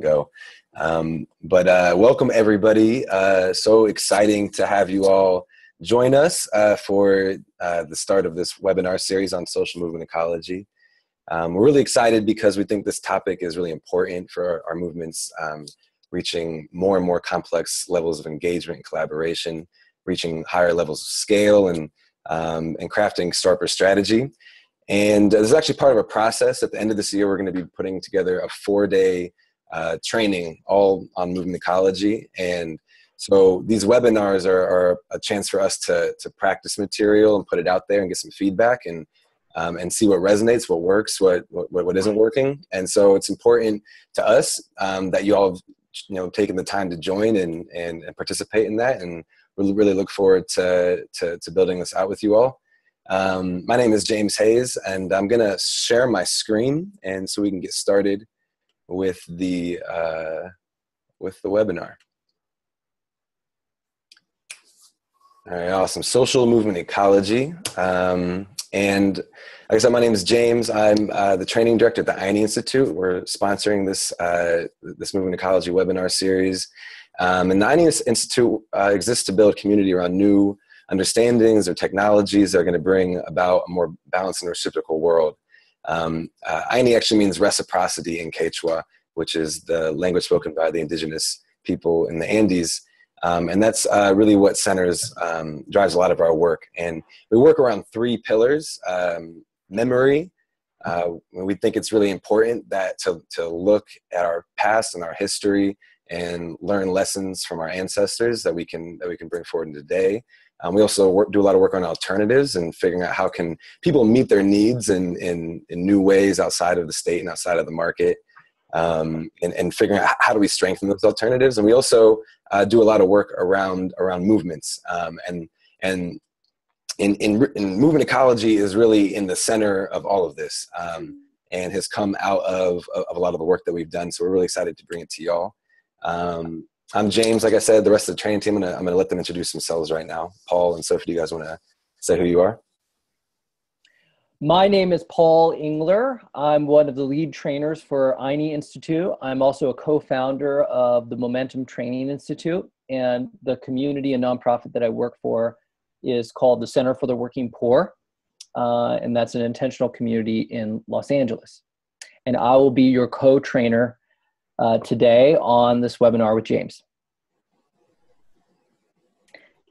go. Um, but uh, welcome everybody. Uh, so exciting to have you all join us uh, for uh, the start of this webinar series on social movement ecology. Um, we're really excited because we think this topic is really important for our, our movements um, reaching more and more complex levels of engagement and collaboration, reaching higher levels of scale and, um, and crafting sharper strategy. And this is actually part of a process. At the end of this year, we're going to be putting together a four-day uh, training all on movement ecology. And so these webinars are, are, a chance for us to, to practice material and put it out there and get some feedback and, um, and see what resonates, what works, what, what, what isn't working. And so it's important to us um, that you all have you know, taken the time to join and, and, and participate in that. And we really look forward to, to, to building this out with you all. Um, my name is James Hayes, and I'm going to share my screen, and so we can get started with the uh, with the webinar. All right, awesome. Social movement ecology, um, and like I said, my name is James. I'm uh, the training director at the Ayni Institute. We're sponsoring this uh, this movement ecology webinar series, um, and the Ayni Institute uh, exists to build community around new understandings or technologies that are going to bring about a more balanced and reciprocal world. Um, uh, Ayni actually means reciprocity in Quechua, which is the language spoken by the indigenous people in the Andes. Um, and that's uh, really what centers um, drives a lot of our work. And we work around three pillars: um, memory. Uh, we think it's really important that to to look at our past and our history and learn lessons from our ancestors that we can that we can bring forward today. Um, we also work, do a lot of work on alternatives and figuring out how can people meet their needs in, in, in new ways outside of the state and outside of the market. Um, and, and figuring out how do we strengthen those alternatives. And we also uh, do a lot of work around around movements. Um, and and in, in, in, movement ecology is really in the center of all of this um, and has come out of, of a lot of the work that we've done. So we're really excited to bring it to y'all. Um, I'm James. Like I said, the rest of the training team, I'm I'm gonna let them introduce themselves right now. Paul and Sophie, do you guys want to say who you are? My name is Paul Engler. I'm one of the lead trainers for Ayni Institute. I'm also a co-founder of the Momentum Training Institute, and the community and nonprofit that I work for is called the Center for the Working Poor, uh, and that's an intentional community in Los Angeles. And I will be your co-trainer uh, today on this webinar with James.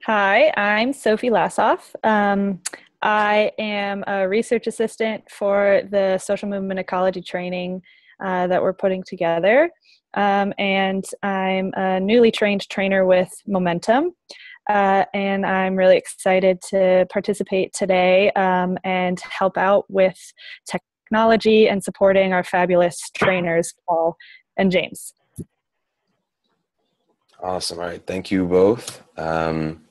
Hi, I'm Sophie Lassoff. Um, I am a research assistant for the social movement ecology training uh, that we're putting together. Um, and I'm a newly trained trainer with Momentum. Uh, and I'm really excited to participate today um, and help out with technology and supporting our fabulous trainers, Paul and James. Awesome. All right. Thank you both. Um,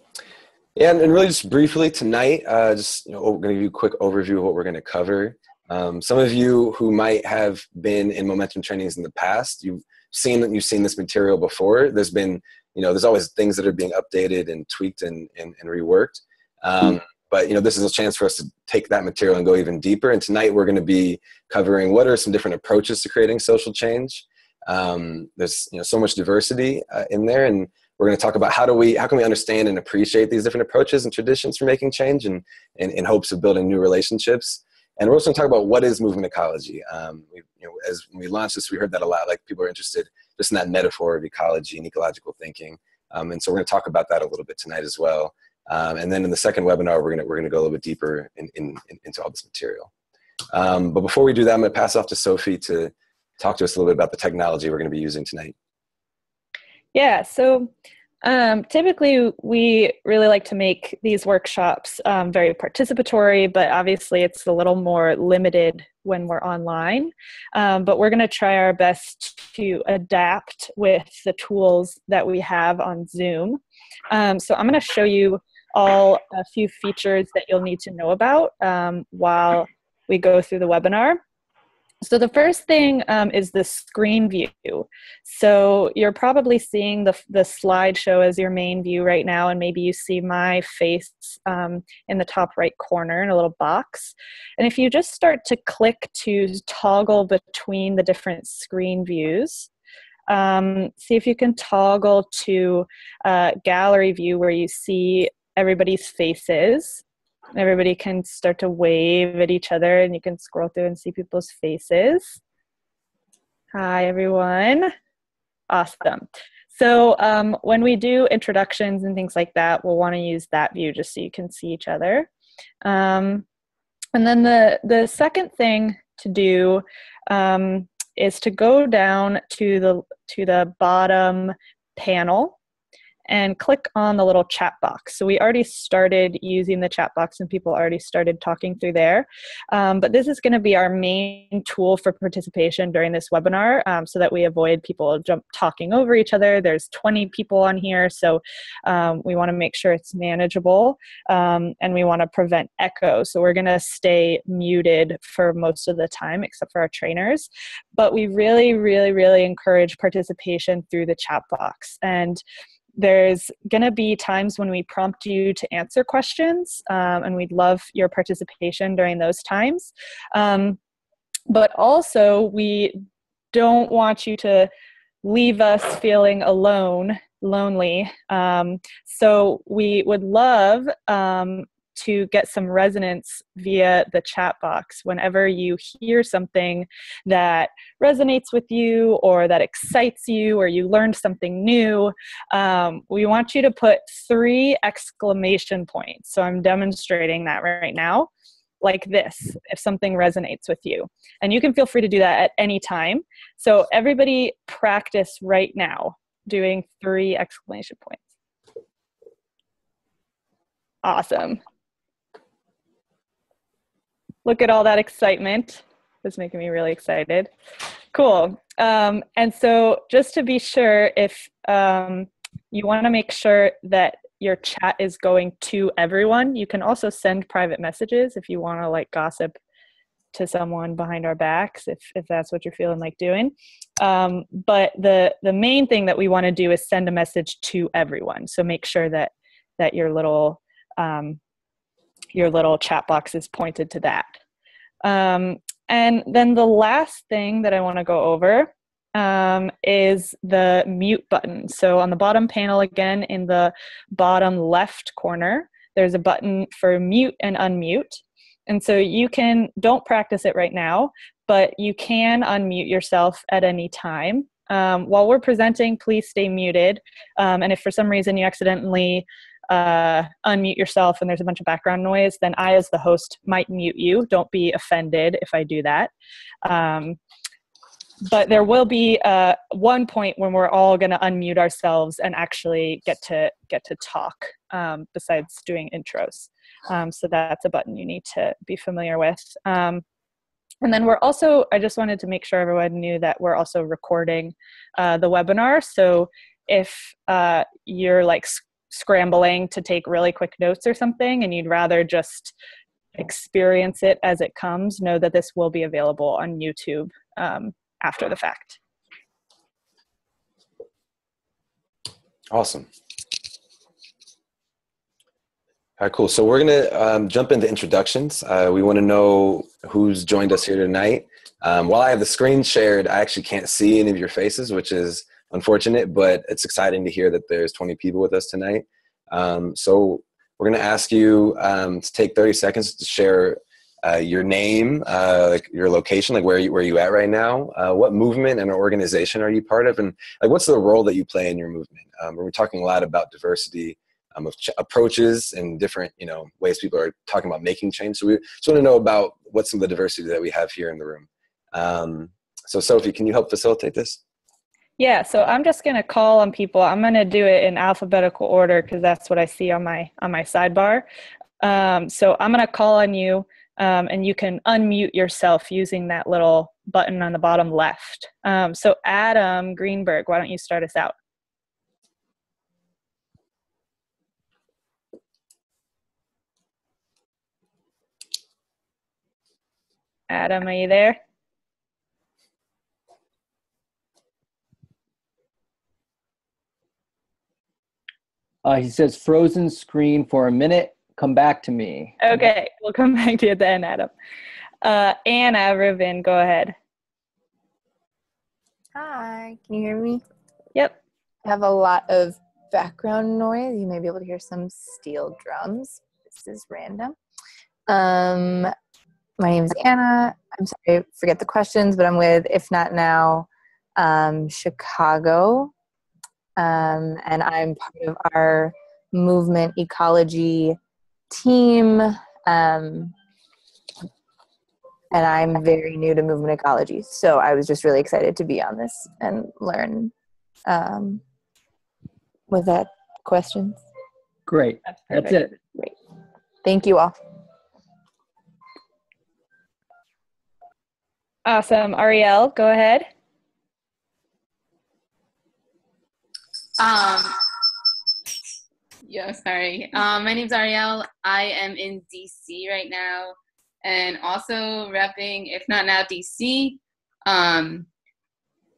yeah, and, and, really just briefly tonight, uh, just you know, we're going to give you a quick overview of what we're going to cover. Um, some of you who might have been in momentum trainings in the past, you've seen that you've seen this material before. There's been, you know, there's always things that are being updated and tweaked and, and, and reworked. Um, but you know, this is a chance for us to take that material and go even deeper. And tonight we're going to be covering what are some different approaches to creating social change. Um, there's you know so much diversity uh, in there, and we're going to talk about how do we how can we understand and appreciate these different approaches and traditions for making change, and in hopes of building new relationships. And we're also going to talk about what is movement ecology. Um, we, you know, as we launched this, we heard that a lot. Like people are interested just in that metaphor of ecology and ecological thinking. Um, and so we're going to talk about that a little bit tonight as well. Um, and then in the second webinar, we're going to we're going to go a little bit deeper in, in, in, into all this material. Um, but before we do that, I'm going to pass off to Sophie to talk to us a little bit about the technology we're going to be using tonight. Yeah, so um, typically we really like to make these workshops um, very participatory, but obviously it's a little more limited when we're online. Um, but we're going to try our best to adapt with the tools that we have on Zoom. Um, so I'm going to show you all a few features that you'll need to know about um, while we go through the webinar. So the first thing um, is the screen view. So you're probably seeing the, the slideshow as your main view right now, and maybe you see my face um, in the top right corner in a little box. And if you just start to click to toggle between the different screen views, um, see if you can toggle to uh, gallery view where you see everybody's faces. Everybody can start to wave at each other and you can scroll through and see people's faces. Hi, everyone. Awesome. So um, when we do introductions and things like that, we'll want to use that view just so you can see each other. Um, and then the, the second thing to do um, is to go down to the, to the bottom panel and click on the little chat box. So we already started using the chat box and people already started talking through there. Um, but this is going to be our main tool for participation during this webinar um, so that we avoid people jump talking over each other. There's 20 people on here, so um, we want to make sure it's manageable um, and we want to prevent echo. So we're going to stay muted for most of the time except for our trainers. But we really, really, really encourage participation through the chat box. And there's going to be times when we prompt you to answer questions, um, and we'd love your participation during those times. Um, but also, we don't want you to leave us feeling alone, lonely. Um, so, we would love um, to get some resonance via the chat box. Whenever you hear something that resonates with you or that excites you or you learned something new, um, we want you to put three exclamation points. So I'm demonstrating that right now, like this, if something resonates with you. And you can feel free to do that at any time. So everybody practice right now doing three exclamation points. Awesome. Look at all that excitement. It's making me really excited. Cool. Um, and so, just to be sure, if um, you want to make sure that your chat is going to everyone, you can also send private messages if you want to like gossip to someone behind our backs if, if that's what you're feeling like doing um, but the the main thing that we want to do is send a message to everyone so make sure that that your little um, your little chat box is pointed to that. Um, and then the last thing that I want to go over um, is the mute button. So on the bottom panel, again, in the bottom left corner, there's a button for mute and unmute. And so you can, don't practice it right now, but you can unmute yourself at any time. Um, while we're presenting, please stay muted. Um, and if for some reason you accidentally uh, unmute yourself and there's a bunch of background noise, then I, as the host, might mute you. Don't be offended if I do that. Um, but there will be uh, one point when we're all going to unmute ourselves and actually get to get to talk um, besides doing intros um, so that's a button you need to be familiar with um, and then we're also i just wanted to make sure everyone knew that we're also recording uh, the webinar so if uh, you're like scrambling to take really quick notes or something and you'd rather just experience it as it comes, know that this will be available on YouTube um, after the fact. Awesome. All right, cool. So we're gonna um, jump into introductions. Uh, we want to know who's joined us here tonight. Um, while I have the screen shared, I actually can't see any of your faces, which is unfortunate, but it's exciting to hear that there's 20 people with us tonight. Um, so we're going to ask you um, to take 30 seconds to share uh, your name, uh, like your location, like where you, where you at right now, uh, what movement and organization are you part of, and like what's the role that you play in your movement. Um, we're talking a lot about diversity um, of ch- approaches and different you know ways people are talking about making change. So we just want to know about what some of the diversity that we have here in the room. Um, so Sophie, can you help facilitate this? Yeah, so I'm just going to call on people. I'm going to do it in alphabetical order because that's what I see on my on my sidebar. Um, so I'm going to call on you, um, and you can unmute yourself using that little button on the bottom left. Um, so Adam Greenberg, why don't you start us out? Adam, are you there? Uh, he says frozen screen for a minute. Come back to me. Okay, we'll come back to you then, Adam. Uh, Anna Rubin, go ahead. Hi. Hi, can you hear me? Yep. I have a lot of background noise. You may be able to hear some steel drums. This is random. Um, my name is Anna. I'm sorry, I forget the questions, but I'm with If Not Now um, Chicago. Um, and I'm part of our movement ecology team. Um, and I'm very new to movement ecology. So I was just really excited to be on this and learn. Um, with that questions? Great. That's, That's it. Great. Thank you all. Awesome. Ariel, go ahead. Um, yeah, sorry. Um, my name's Ariel. I am in DC right now and also repping, if not now, DC. Um,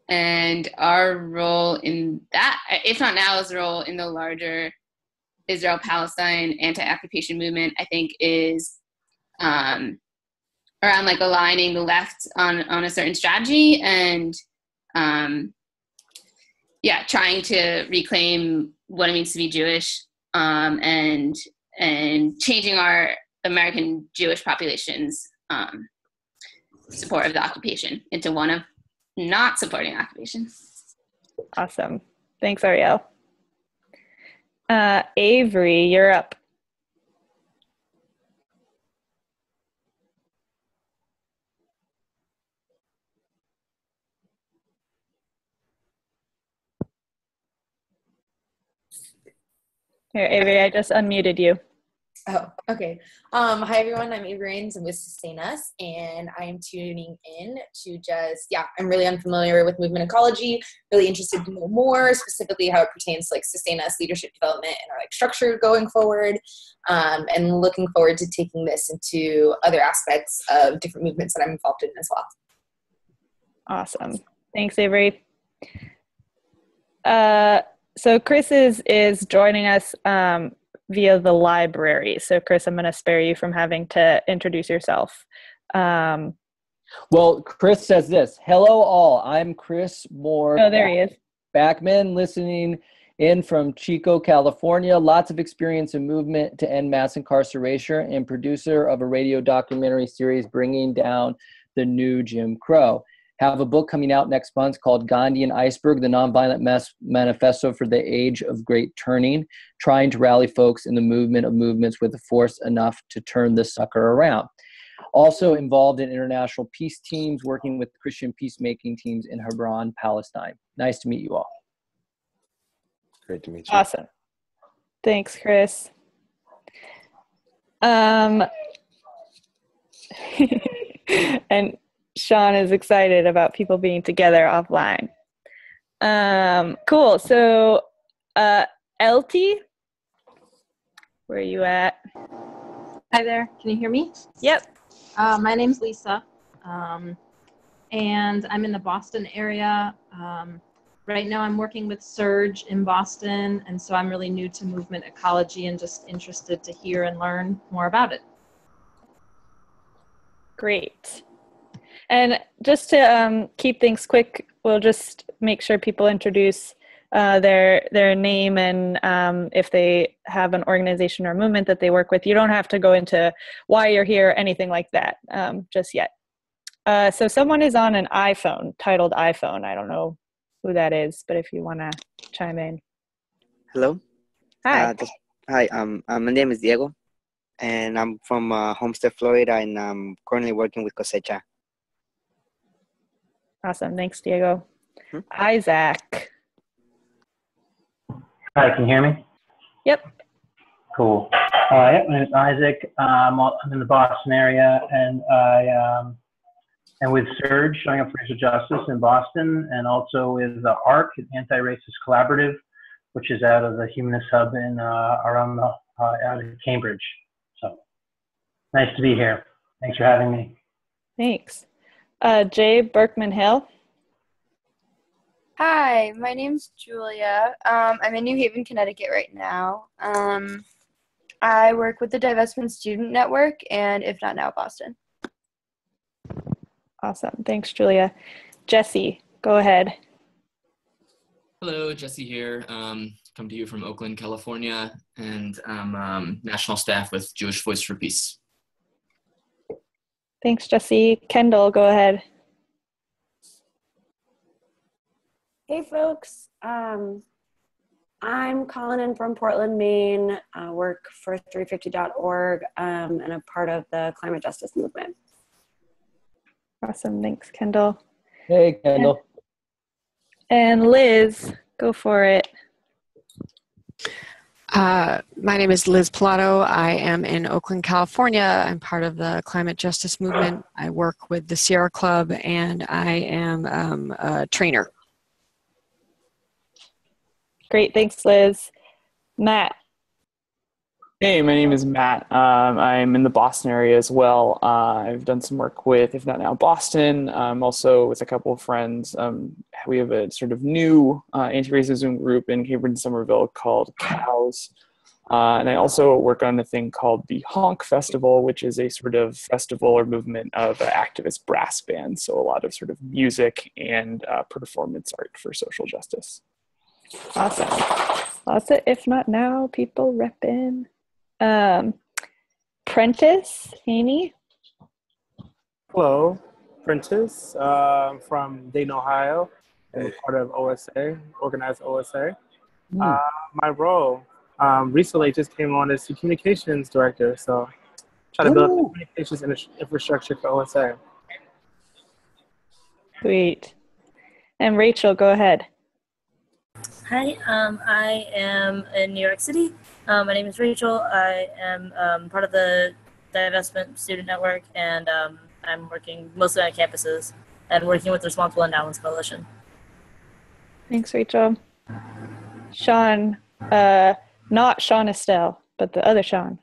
and our role in that, if not now's role in the larger Israel Palestine anti occupation movement, I think is um, around like aligning the left on, on a certain strategy and um, yeah, trying to reclaim what it means to be Jewish um, and and changing our American Jewish population's um, support of the occupation into one of not supporting occupation. Awesome. Thanks, Ariel. Uh, Avery, you're up. Here, Avery, I just unmuted you. Oh, okay. Um, hi everyone, I'm Avery Rains. I'm with Sustain Us, and I am tuning in to just yeah, I'm really unfamiliar with movement ecology. Really interested to know more, specifically how it pertains to like Sustain Us leadership development and our like structure going forward. Um, and looking forward to taking this into other aspects of different movements that I'm involved in as well. Awesome. Thanks, Avery. Uh, so Chris is is joining us um, via the library. So Chris, I'm going to spare you from having to introduce yourself. Um, well, Chris says this. Hello, all. I'm Chris Moore. Oh, there he is. Backman, listening in from Chico, California. Lots of experience in movement to end mass incarceration, and producer of a radio documentary series bringing down the new Jim Crow have a book coming out next month called Gandhian Iceberg, the Nonviolent Mass Manifesto for the Age of Great Turning, trying to rally folks in the movement of movements with a force enough to turn the sucker around. Also involved in international peace teams, working with Christian peacemaking teams in Hebron, Palestine. Nice to meet you all. Great to meet you. Awesome. Thanks, Chris. Um, and Sean is excited about people being together offline. Um, cool. So, uh, LT, where are you at? Hi there. Can you hear me? Yep. Uh, my name's Lisa, um, and I'm in the Boston area. Um, right now, I'm working with SURJ in Boston, and so I'm really new to movement ecology and just interested to hear and learn more about it. Great. And just to um, keep things quick, we'll just make sure people introduce uh, their their name and um, if they have an organization or movement that they work with. You don't have to go into why you're here, anything like that, um, just yet. Uh, so someone is on an iPhone titled iPhone. I don't know who that is, but if you want to chime in. Hello. Hi. Uh, hi. Um, uh, my name is Diego, and I'm from uh, Homestead, Florida, and I'm currently working with Cosecha. Awesome. Thanks, Diego. Hmm? Isaac. Hi, can you hear me? Yep. Cool. Uh, yeah, my name is Isaac. Um, I'm in the Boston area, and I um, am with SURJ, showing up for racial justice in Boston, and also with the ARC, an anti-racist collaborative, which is out of the Humanist Hub in uh, around the, uh, out of Cambridge. So nice to be here. Thanks for having me. Thanks. Uh, Jay Berkman Hill. Hi, my name's Julia. Um, I'm in New Haven, Connecticut right now. Um, I work with the Divestment Student Network and If Not Now, Boston. Awesome. Thanks, Julia. Jesse, go ahead. Hello, Jesse here. Um, come to you from Oakland, California, and I'm um, national staff with Jewish Voice for Peace. Thanks, Jesse. Kendall, go ahead. Hey, folks. Um, I'm calling in from Portland, Maine. I work for 350.org um, and a part of the climate justice movement. Awesome. Thanks, Kendall. Hey, Kendall. And Liz, go for it. Uh, my name is Liz Pilato. I am in Oakland, California. I'm part of the climate justice movement. I work with the Sierra Club and I am um, a trainer. Great. Thanks, Liz. Matt. Hey, my name is Matt. Um, I'm in the Boston area as well. Uh, I've done some work with, if not now, Boston. I'm also with a couple of friends. Um, we have a sort of new uh, anti-racism group in Cambridge and Somerville called COWS. Uh, and I also work on a thing called the Honk Festival, which is a sort of festival or movement of activist brass bands. So a lot of sort of music and uh, performance art for social justice. Awesome. Lots of, if not now, people repping. Um, Prentice, Amy. Hello, Prentice uh, from Dayton, Ohio. I'm part of OSA, organized OSA. Hmm. Uh, my role um, recently just came on as the communications director, so try to build up the communications infrastructure for OSA. Sweet. And Rachel, go ahead. Hi, um, I am in New York City. Um, my name is Rachel. I am um, part of the Divestment Student Network, and um, I'm working mostly on campuses and working with the Responsible Endowments Coalition. Thanks, Rachel. Sean, uh, not Sean Estelle, but the other Sean.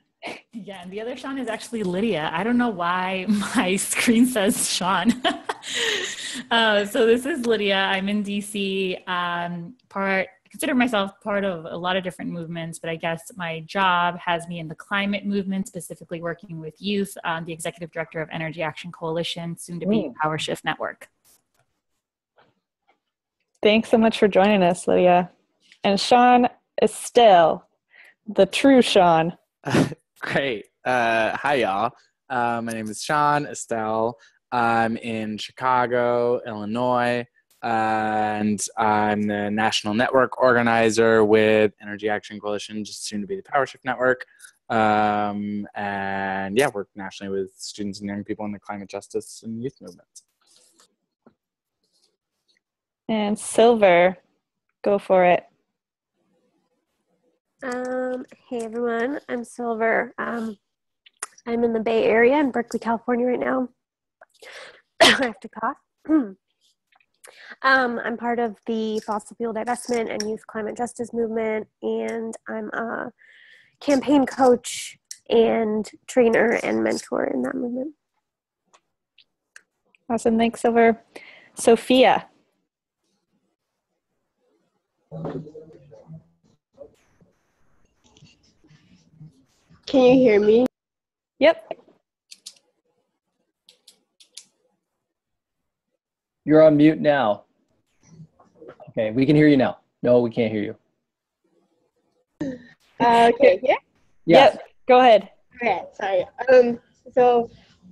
Yeah, and the other Sean is actually Lydia. I don't know why my screen says Sean. uh, so this is Lydia. I'm in DC. Um, part consider myself part of a lot of different movements, but I guess my job has me in the climate movement, specifically working with youth. Um, the executive director of Energy Action Coalition, soon to be Mm. Power Shift Network. Thanks so much for joining us, Lydia. And Sean is still the true Sean. Great. Uh, hi, y'all. Uh, my name is Sean Estelle. I'm in Chicago, Illinois, and I'm the national network organizer with Energy Action Coalition, just soon to be the Power Shift Network. Um, and yeah, work nationally with students and young people in the climate justice and youth movements. And Silver, go for it. Um, hey everyone, I'm Silver. Um, I'm in the Bay Area in Berkeley, California right now. I have to cough. um, I'm part of the fossil fuel divestment and youth climate justice movement, and I'm a campaign coach and trainer and mentor in that movement. Awesome. Thanks, Silver. Sophia. Can you hear me? Yep. You're on mute now. Okay, we can hear you now. No, we can't hear you. Uh, okay, yeah. Yes. Go ahead. Okay, sorry. Um, so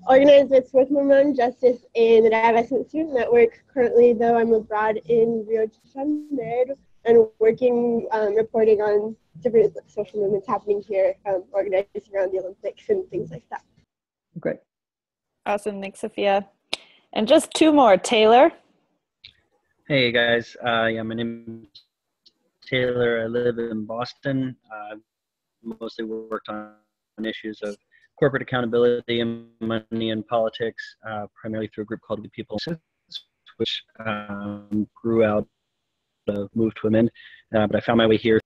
organized with With Women Justice in the Divestment Student Network. Currently, though, I'm abroad in Rio de Janeiro and working, um, reporting on different social movements happening here, um, organizing around the Olympics and things like that. Great. Awesome. Thanks, Sophia. And just two more. Taylor. Hey guys, uh, yeah, my name is Taylor. I live in Boston. Uh, mostly worked on, on issues of corporate accountability and money and politics, uh, primarily through a group called We People, which um, grew out of Move to Amend. Uh, but I found my way here.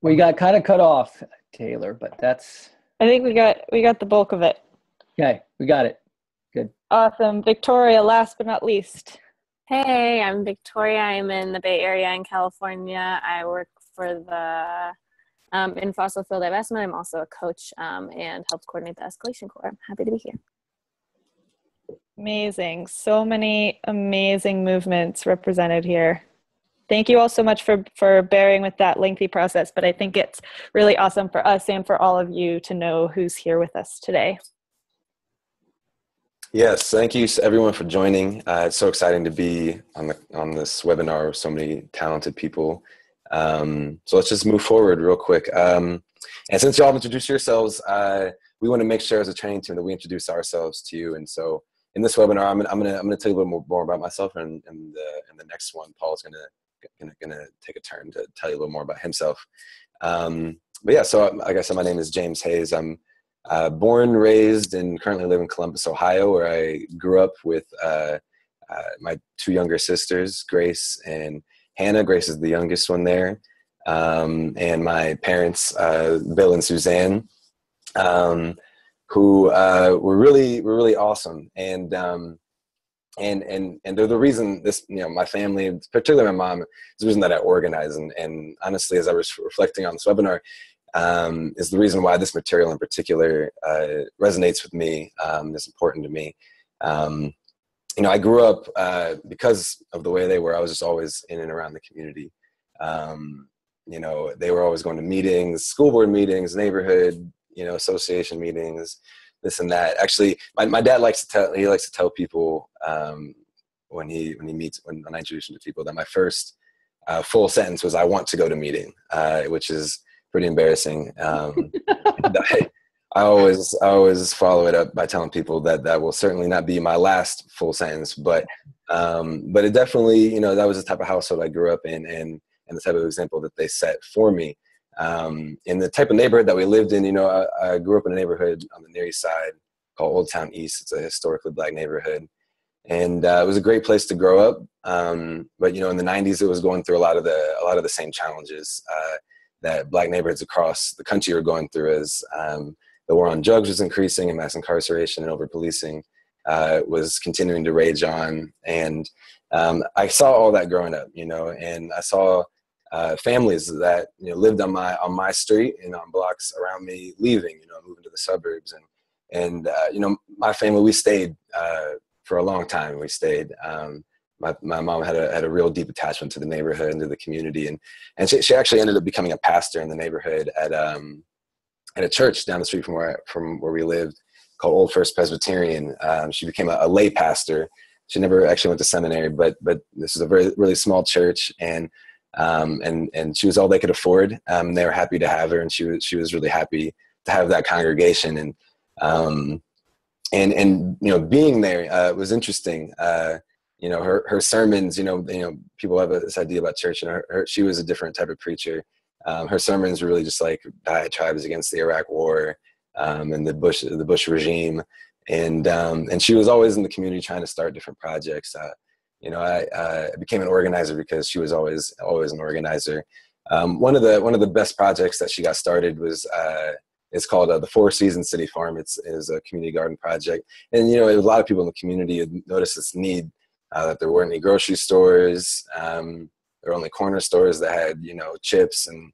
We got kind of cut off, Taylor, but that's I think we got we got the bulk of it. okay. We got it. Good. Awesome. Victoria, last but not least. Hey, I'm Victoria. I'm in the Bay Area in California. I work for the um, in fossil fuel divestment. I'm also a coach um, and help coordinate the escalation corps. I'm happy to be here. Amazing. So many amazing movements represented here. Thank you all so much for, for bearing with that lengthy process, but I think it's really awesome for us and for all of you to know who's here with us today. Yes, thank you everyone for joining. Uh, it's so exciting to be on the on this webinar with so many talented people. Um, so let's just move forward real quick. Um, and since y'all have introduced yourselves, uh, we want to make sure as a training team that we introduce ourselves to you. And so in this webinar, I'm I'm gonna, I'm gonna tell you a little more, more about myself, and and the and the next one, Paul's gonna gonna gonna take a turn to tell you a little more about himself. Um, but yeah, so like I said, my name is James Hayes. I'm uh, born, raised, and currently live in Columbus, Ohio, where I grew up with uh, uh, my two younger sisters, Grace and Hannah. Grace is the youngest one there, um, and my parents, uh, Bill and Suzanne, um, who uh, were really were really awesome, and um, and and and they're the reason this you know my family, particularly my mom, is the reason that I organize. And, and honestly, as I was reflecting on this webinar, um, is the reason why this material in particular uh, resonates with me, um, is important to me. Um, you know, I grew up uh, because of the way they were. I was just always in and around the community. Um, you know, they were always going to meetings, school board meetings, neighborhood, you know, association meetings, this and that. Actually, my, my dad likes to tell he likes to tell people um, when he when he meets when, when I introduce him to people that my first uh, full sentence was "I want to go to meeting," uh, which is pretty embarrassing. Um, I, I always I always follow it up by telling people that that will certainly not be my last full sentence, but um, but it definitely you know that was the type of household I grew up in and and the type of example that they set for me. Um, in the type of neighborhood that we lived in, you know, I, I, grew up in a neighborhood on the Near East Side called Old Town East. It's a historically black neighborhood, and uh, it was a great place to grow up. Um, but you know, in the '90s, it was going through a lot of the a lot of the same challenges. Uh, that black neighborhoods across the country were going through as um, the war on drugs was increasing and mass incarceration and over policing uh, was continuing to rage on. And um, I saw all that growing up, you know, and I saw uh, families that you know lived on my on my street and on blocks around me leaving, you know, moving to the suburbs. And and uh, you know, my family we stayed uh, for a long time. We stayed. Um, my, my mom had a, had a real deep attachment to the neighborhood and to the community. And, and she, she actually ended up becoming a pastor in the neighborhood at, um, at a church down the street from where, from where we lived called Old First Presbyterian. Um, she became a, a, lay pastor. She never actually went to seminary, but, but this is a very, really small church. And, um, and, and she was all they could afford. Um, they were happy to have her. And she was, she was really happy to have that congregation. And, um, and, and, you know, being there uh, was interesting. Uh, you know her her sermons you know you know people have this idea about church and her, her she was a different type of preacher um, her sermons were really just like diatribes against the iraq war um, and the bush the bush regime and um, and she was always in the community trying to start different projects uh, you know I, became an organizer because she was always always an organizer um, one of the one of the best projects that she got started was uh, it's called uh, the Four Seasons City Farm. It's is a community garden project, and you know a lot of people in the community had noticed this need uh, that there weren't any grocery stores. Um, there were only corner stores that had you know chips and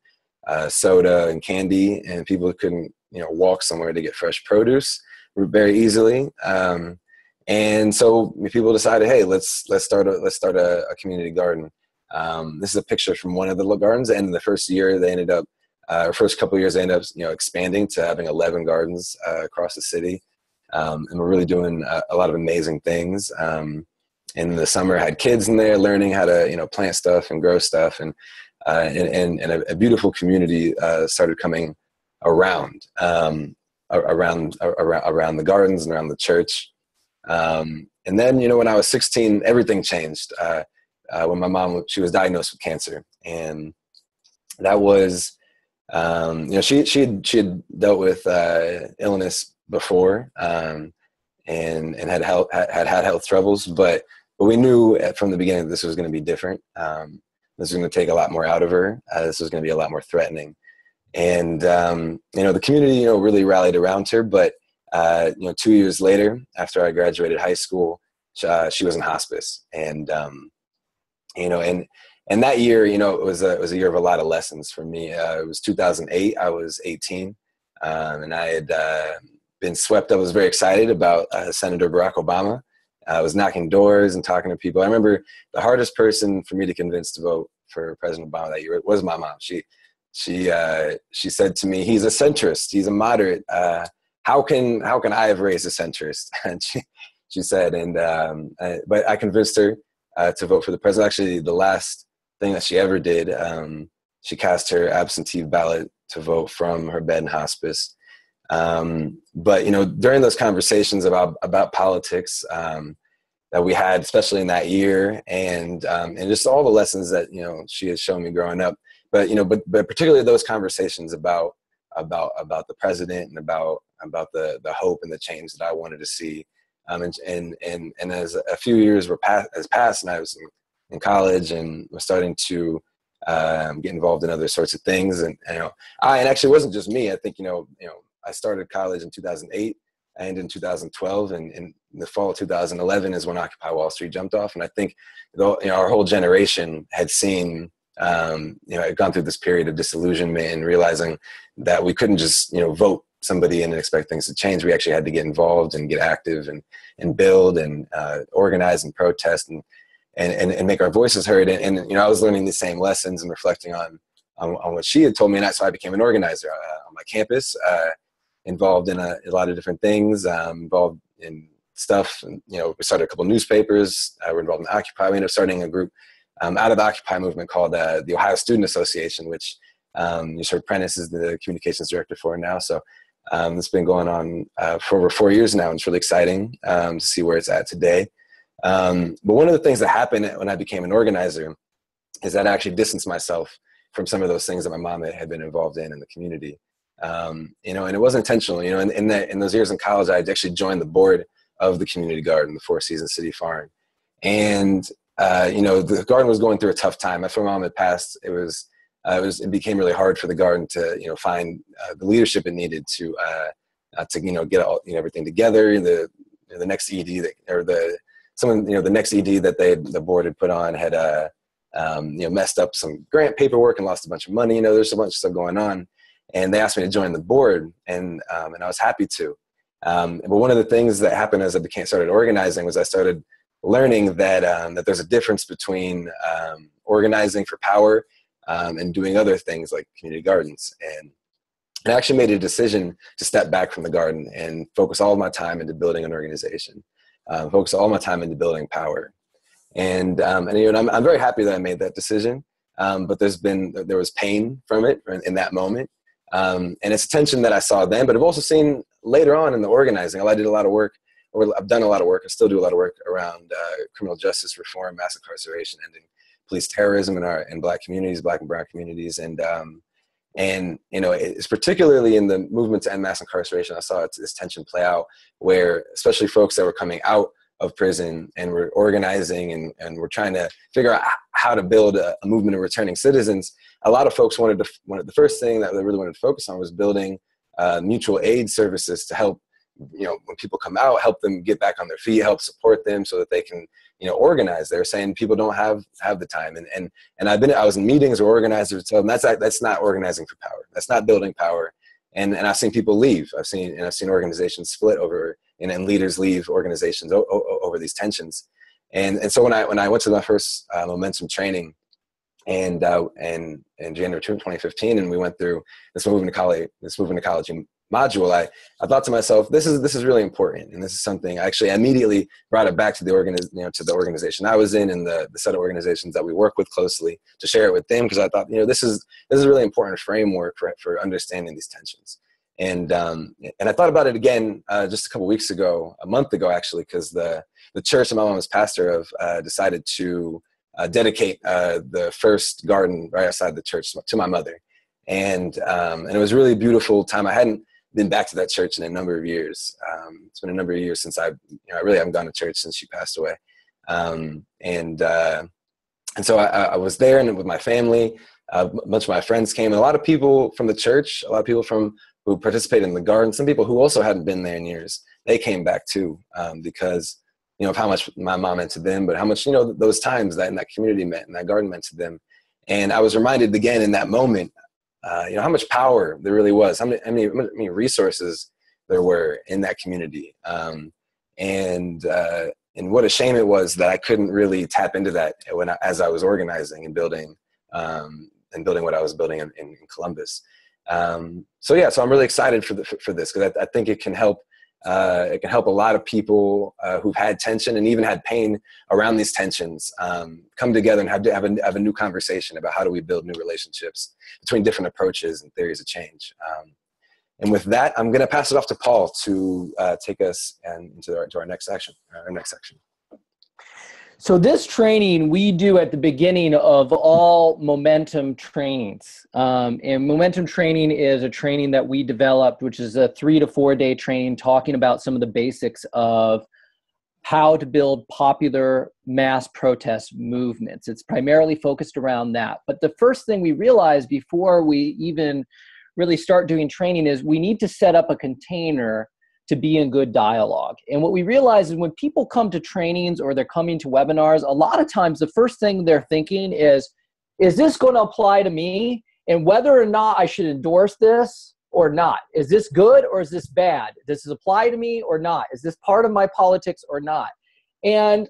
uh, soda and candy, and people couldn't you know walk somewhere to get fresh produce very easily. Um, and so people decided, hey, let's let's start a let's start a, a community garden. Um, this is a picture from one of the little gardens, and the first year they ended up, uh, first couple years they ended up you know expanding to having 11 gardens uh, across the city, um, and we're really doing a, a lot of amazing things. Um, in the summer had kids in there learning how to you know plant stuff and grow stuff and uh, and, and, and a, a, beautiful community uh, started coming around um, around around around the gardens and around the church um, and then you know when I was 16 everything changed uh, uh when my mom she was diagnosed with cancer and that was um, you know she she had she had dealt with uh, illness before um, and and had health had, had health troubles but but we knew from the beginning this was going to be different. Um, this was going to take a lot more out of her. Uh, this was going to be a lot more threatening. And um, you know, the community, you know, really rallied around her. But uh, you know, two years later, after I graduated high school, uh, she was in hospice, and um, you know, and and that year, you know, it was a it was a year of a lot of lessons for me. Uh, it was 2008. I was 18, um, and I had uh, been swept. I was very excited about uh, Senator Barack Obama I was knocking doors and talking to people. I remember the hardest person for me to convince to vote for President Obama that year was my mom. She she uh, she said to me, "He's a centrist. He's a moderate. How can how can I have raised a centrist?" And she she said, and um, I, but I convinced her uh, to vote for the president. Actually, the last thing that she ever did, um, she cast her absentee ballot to vote from her bed in hospice. Um, but you know, during those conversations about about politics um, that we had, especially in that year, and um, and just all the lessons that you know she has shown me growing up. But you know, but but particularly those conversations about about about the president and about about the the hope and the change that I wanted to see. Um, and, and and and as a few years were as passed, and I was in, in college and was starting to um, get involved in other sorts of things. And you know, I and actually it wasn't just me. I think you know, you know, I started college in 2008 and in 2012, and in the fall of 2011 is when Occupy Wall Street jumped off. And I think you know, our whole generation had seen. Um, you know, I'd gone through this period of disillusionment and realizing that we couldn't just, you know, vote somebody in and expect things to change. We actually had to get involved and get active and, and build and uh, organize and protest and and, and, and make our voices heard. And, and, you know, I was learning the same lessons and reflecting on, on, on what she had told me. And so I became an organizer uh, on my campus, uh, involved in a, a, lot of different things, um, involved in stuff. And, you know, we started a couple newspapers. Uh, we're involved in Occupy. We ended up starting a group um, out of the Occupy movement called uh, the Ohio Student Association, which um, you sort Prentice is the communications director for now. So um, it's been going on uh, for over four years now. And it's really exciting um, to see where it's at today. Um, but one of the things that happened when I became an organizer is that I actually distanced myself from some of those things that my mom had been involved in in the community. Um, you know, and it wasn't intentional. You know, in, in, the, in those years in college, I actually joined the board of the community garden, the Four Seasons City Farm, and uh, you know, the garden was going through a tough time. After my mom had passed, it was uh, it was it became really hard for the garden to you know find uh, the leadership it needed to uh, uh, to you know get all, you know, everything together. The the next ED that, or the someone you know the next ED that they the board had put on had uh, um, you know messed up some grant paperwork and lost a bunch of money. You know, there's a bunch of stuff going on, and they asked me to join the board, and um, and I was happy to. Um, but one of the things that happened as I became started organizing was I started learning that um, that there's a difference between um, organizing for power um, and doing other things like community gardens and. I actually made a decision to step back from the garden and focus all my time into building an organization uh, focus all my time into building power. And, um, and you know, I'm, I'm very happy that I made that decision. Um, but there's been, there was pain from it in, that moment. Um, and it's a tension that I saw then, but I've also seen later on in the organizing. I did a lot of work, or I've done a lot of work, I still do a lot of work around uh, criminal justice reform, mass incarceration, ending police terrorism in our in black communities, black and brown communities. And, um, and you know, it's particularly in the movement to end mass incarceration. I saw this tension play out, where especially folks that were coming out of prison and were organizing and, and we're trying to figure out how to build a, a, movement of returning citizens. A lot of folks wanted to wanted the first thing that they really wanted to focus on was building uh, mutual aid services to help you know when people come out help them get back on their feet help support them so that they can you know organize. They're saying people don't have have the time. And and and i've been i was in meetings or organizers so that's that's not organizing for power. That's not building power. And and i've seen people leave. I've seen and i've seen organizations split over and, and leaders leave organizations o- o- over these tensions. And and so when i when i went to my first uh, momentum training and uh, and in January 2015, and we went through this movement ecology, this movement ecology module, I, I thought to myself, this is this is really important, and this is something. I actually immediately brought it back to the organiz, you know, to the organization I was in, and the, the set of organizations that we work with closely to share it with them, because I thought, you know, this is this is a really important framework for for understanding these tensions. And um, and I thought about it again uh, just a couple weeks ago, a month ago actually, because the the church that my mom was pastor of uh, decided to uh, dedicate uh, the first garden right outside the church to my mother and um, and it was really beautiful time. I hadn't been back to that church in a number of years. Um, it's been a number of years since I, you know, I really haven't gone to church since she passed away. Um, and, uh, and so I, I, was there and with my family, uh, a bunch of my friends came and a lot of people from the church, a lot of people from who participated in the garden, some people who also hadn't been there in years, they came back too, um, because, you know, of how much my mom meant to them, but how much, you know, those times that in that community meant and that garden meant to them. And I was reminded again in that moment uh, you know how much power there really was how many, how many, how many resources there were in that community um, and uh, and what a shame it was that I couldn't really tap into that when I, as I was organizing and building um, and building what I was building in, in Columbus. Um, so yeah, so I'm really excited for the, for this because I, I, think it can help. Uh, it can help a lot of people uh, who've had tension and even had pain around these tensions um, come together and have, have, a, have a new conversation about how do we build new relationships between different approaches and theories of change. Um, and with that, I'm going to pass it off to Paul to uh, take us and into our, to our next section. Our next section. So this training we do at the beginning of all momentum trainings. Um, and momentum training is a training that we developed, which is a three to four day training talking about some of the basics of how to build popular mass protest movements. It's primarily focused around that. But the first thing we realized before we even really start doing training is we need to set up a container to be in good dialogue. And what we realize is when people come to trainings or they're coming to webinars, a lot of times the first thing they're thinking is, is this going to apply to me? And whether or not I should endorse this or not. Is this good or is this bad? Does this apply to me or not? Is this part of my politics or not? And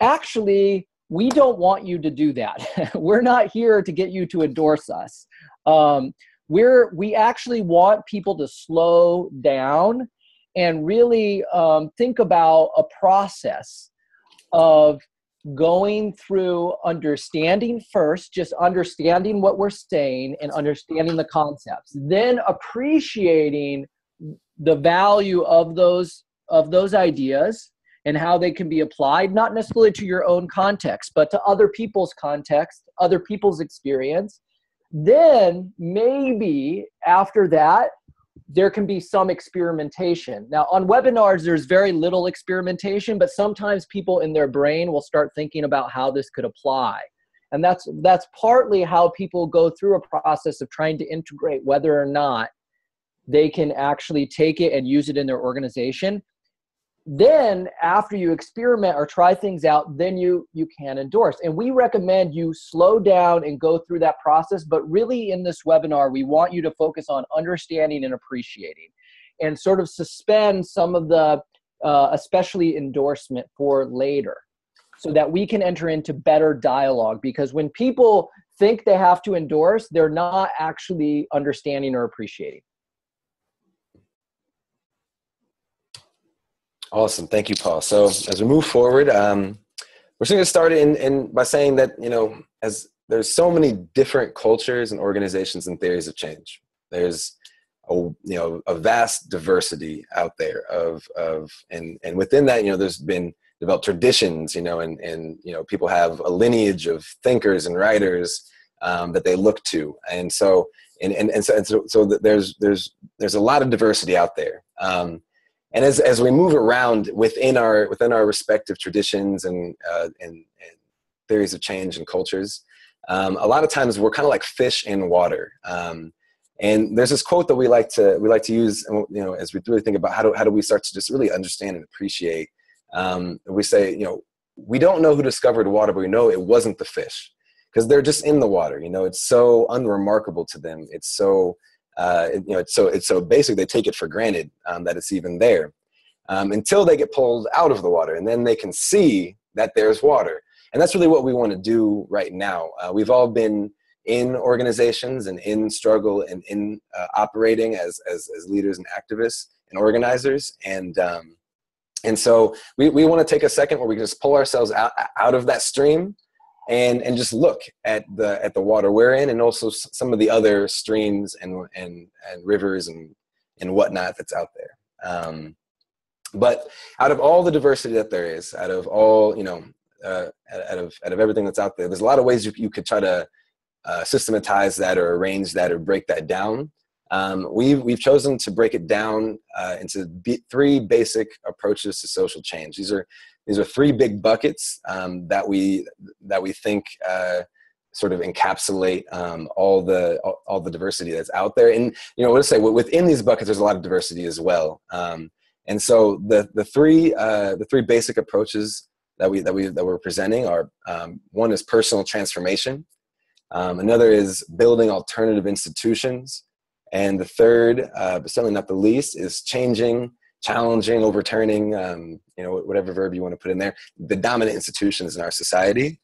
actually, we don't want you to do that. We're not here to get you to endorse us. Um, we're we actually want people to slow down and really um, think about a process of going through understanding first, just understanding what we're saying and understanding the concepts, then appreciating the value of those of those ideas and how they can be applied not necessarily to your own context but to other people's context other people's experience. Then maybe after that there can be some experimentation. Now, on webinars, there's very little experimentation, but sometimes people in their brain will start thinking about how this could apply. And that's, that's partly how people go through a process of trying to integrate whether or not they can actually take it and use it in their organization then after you experiment or try things out then you you can endorse. And we recommend you slow down and go through that process but really in this webinar we want you to focus on understanding and appreciating and sort of suspend some of the uh, especially endorsement for later so that we can enter into better dialogue. Because when people think they have to endorse they're not actually understanding or appreciating Awesome. Thank you, Paul. So as we move forward, um, we're just going to start in, in by saying that, you know, as there's so many different cultures and organizations and theories of change. There's a, you know, a vast diversity out there of, of, and, and within that, you know, there's been developed traditions, you know, and, and, you know, people have a lineage of thinkers and writers um, that they look to. And so, and, and, and so, and so, so there's, there's, there's a lot of diversity out there. Um, and as, as we move around within our within our respective traditions and uh, and, and, theories of change and cultures um, a lot of times we're kind of like fish in water. Um, and there's this quote that we like to we like to use you know as we really think about how do, how do we start to just really understand and appreciate um, we say you know we don't know who discovered water but we know it wasn't the fish. Because they're just in the water you know? It's so unremarkable to them. It's so uh, you know, so it's so basically they take it for granted um, that it's even there um, until they get pulled out of the water, and then they can see that there's water. And that's really what we want to do right now. Uh, we've all been in organizations and in struggle and in uh, operating as, as, as leaders and activists and organizers, and um, and so we, we want to take a second where we can just pull ourselves out, out of that stream and and just look at the at the water we're in and also some of the other streams and and and rivers and and whatnot that's out there um, but out of all the diversity that there is out of all you know uh, out of out of everything that's out there there's a lot of ways you, you could try to uh, systematize that or arrange that or break that down um, we've, we've chosen to break it down uh, into b- three basic approaches to social change. These are these are three big buckets um, that we that we think uh, sort of encapsulate um, all the all, all, the diversity that's out there. And you know, let's say within these buckets, there's a lot of diversity as well. Um, and so the the three uh, the three basic approaches that we that we that we're presenting are um, one is personal transformation, um, another is building alternative institutions, and the third, uh, but certainly not the least, is changing challenging, overturning, um, you know, whatever verb you want to put in there, the dominant institutions in our society.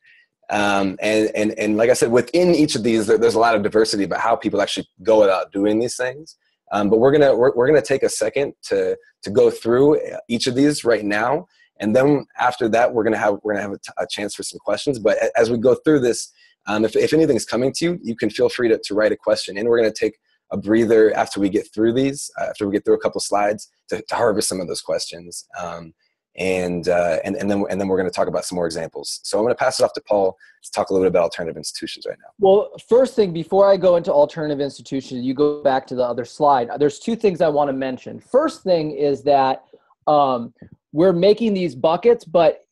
Um, and, and, and like I said, within each of these, there, there's a lot of diversity about how people actually go about doing these things. Um, but we're gonna we're, we're gonna take a second to to go through each of these right now, and then after that, we're gonna have we're gonna have a, t- a chance for some questions. But as we go through this, um, if if anything's coming to you, you can feel free to, to write a question, and we're gonna take a breather after we get through these, uh, after we get through a couple slides to, to harvest some of those questions. Um, and, uh, and, and, then, and then we're going to talk about some more examples. So I'm going to pass it off to Paul to talk a little bit about alternative institutions right now. Well, first thing, before I go into alternative institutions, you go back to the other slide. There's two things I want to mention. First thing is that um, we're making these buckets, but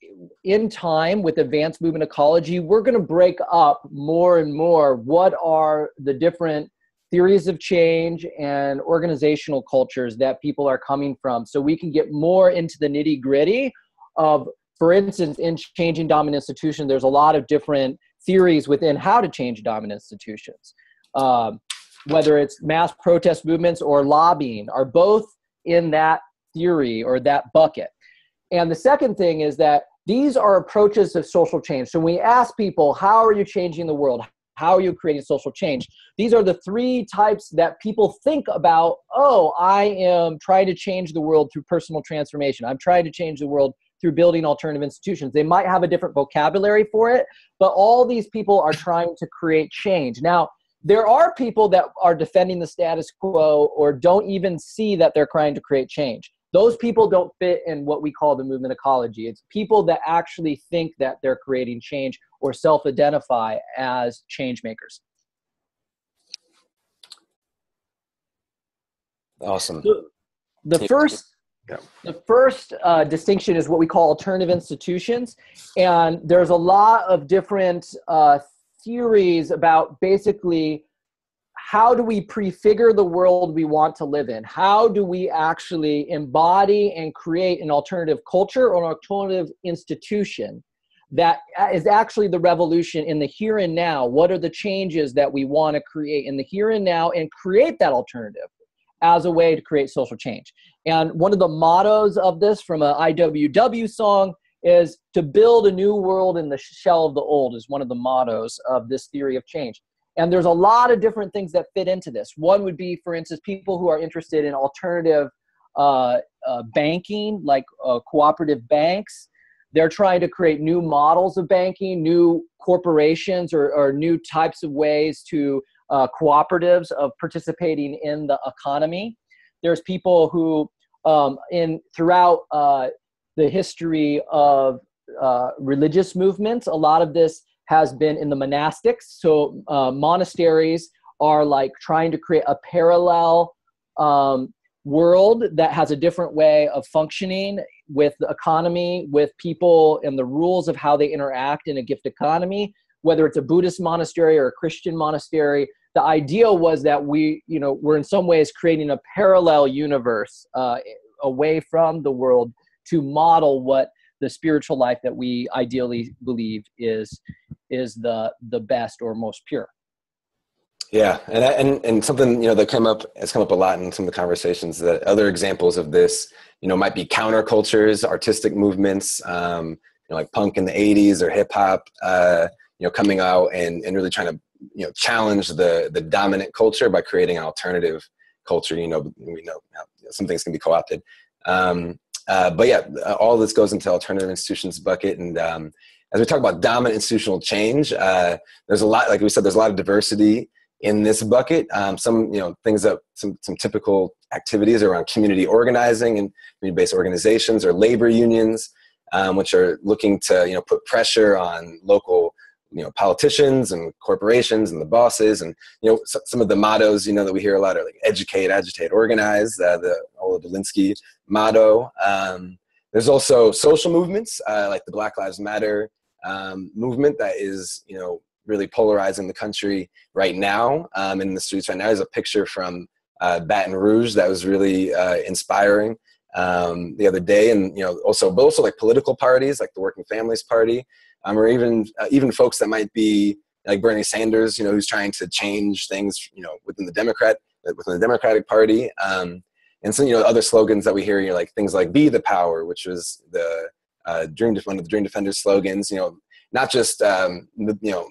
in time with advanced movement ecology, we're going to break up more and more what are the different theories of change and organizational cultures that people are coming from. So we can get more into the nitty gritty of for instance in changing dominant institutions there's a lot of different theories within how to change dominant institutions. Um, whether it's mass protest movements or lobbying are both in that theory or that bucket. And the second thing is that these are approaches of social change. So when we ask people how are you changing the world how are you creating social change? These are the three types that people think about. Oh, I am trying to change the world through personal transformation. I'm trying to change the world through building alternative institutions. They might have a different vocabulary for it, but all these people are trying to create change. Now, there are people that are defending the status quo or don't even see that they're trying to create change. Those people don't fit in what we call the movement ecology. It's people that actually think that they're creating change or self identify as change makers. Awesome. So the first yeah. The first uh, distinction is what we call alternative institutions, and there's a lot of different uh, theories about basically how do we prefigure the world we want to live in? How do we actually embody and create an alternative culture or an alternative institution that is actually the revolution in the here and now? What are the changes that we want to create in the here and now and create that alternative as a way to create social change? And one of the mottos of this from a IWW song is to build a new world in the shell of the old is one of the mottos of this theory of change. And there's a lot of different things that fit into this. One would be, for instance, people who are interested in alternative uh, uh, banking, like uh, cooperative banks. They're trying to create new models of banking, new corporations, or, or new types of ways to uh, cooperatives of participating in the economy. There's people who, um, in throughout uh, the history of uh, religious movements, a lot of this has been in the monastics. So uh, monasteries are like trying to create a parallel um, world that has a different way of functioning with the economy, with people, and the rules of how they interact in a gift economy. Whether it's a Buddhist monastery or a Christian monastery, the idea was that we, you know, we're in some ways creating a parallel universe uh, away from the world to model what the spiritual life that we ideally believe is is the the best or most pure yeah and and and something you know that came up has come up a lot in some of the conversations that other examples of this you know might be countercultures artistic movements um, you know like punk in the 80s or hip hop uh, you know coming out and and really trying to you know challenge the the dominant culture by creating an alternative culture you know we know some things can be co-opted um, uh, but yeah, all this goes into alternative institutions bucket. And um, as we talk about dominant institutional change, uh, there's a lot, like we said, there's a lot of diversity in this bucket. Um, some, you know, things that some, some typical activities around community organizing and community-based organizations or labor unions, um, which are looking to, you know, put pressure on local you know politicians and corporations and the bosses and you know some of the mottos you know that we hear a lot are like educate agitate organize uh, the Saul Alinsky motto um, there's also social movements uh, like the black lives matter um, movement that is you know really polarizing the country right now um, in the streets right now there's a picture from uh, baton rouge that was really uh, inspiring um, the other day and you know also but also like political parties like the working families party um, or even uh, even folks that might be like Bernie Sanders, you know, who's trying to change things, you know, within the Democrat within the Democratic Party. Um, and some you know other slogans that we hear you know, like things like "Be the Power," which was the uh, Dream one of the Dream Defenders slogans. You know, not just um, you know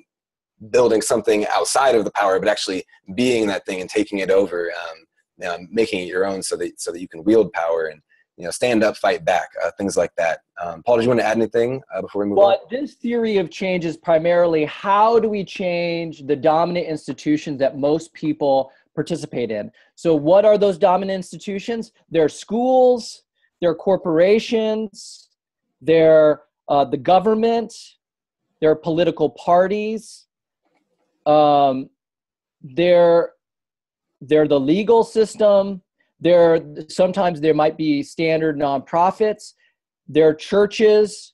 building something outside of the power, but actually being that thing and taking it over, um, um, making it your own, so that so that you can wield power and you know stand up, fight back, uh, things like that. Um, Paul, did you want to add anything uh, before we move well, on? Well, this theory of change is primarily how do we change the dominant institutions that most people participate in. So, what are those dominant institutions? They're schools, they're corporations, they're uh, the government, they're political parties, um, they're they're the legal system. There sometimes there might be standard nonprofits. There churches,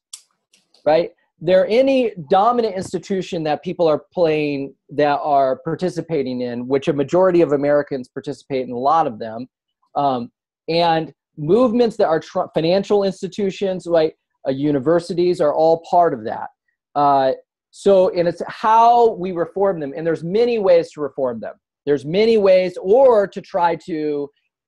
right? There any dominant institution that people are playing that are participating in, which a majority of Americans participate in a lot of them, um, and movements that are tr- financial institutions, like uh, universities, are all part of that. Uh, so, and it's how we reform them, and there's many ways to reform them. There's many ways, or to try to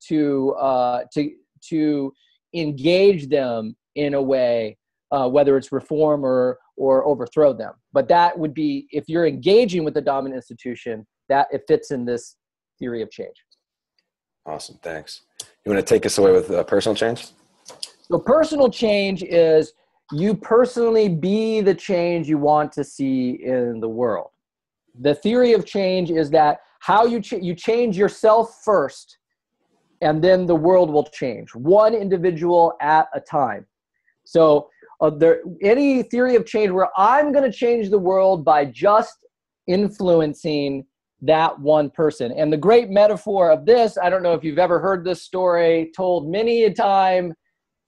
to uh, to to engage them in a way, uh, whether it's reform or or overthrow them. But that would be if you're engaging with the dominant institution, that it fits in this theory of change. Awesome, thanks. You want to take us away with uh, personal change? So personal change is you personally be the change you want to see in the world. The theory of change is that how you ch- you change yourself first and then the world will change one individual at a time so uh, there any theory of change where i'm going to change the world by just influencing that one person and the great metaphor of this i don't know if you've ever heard this story told many a time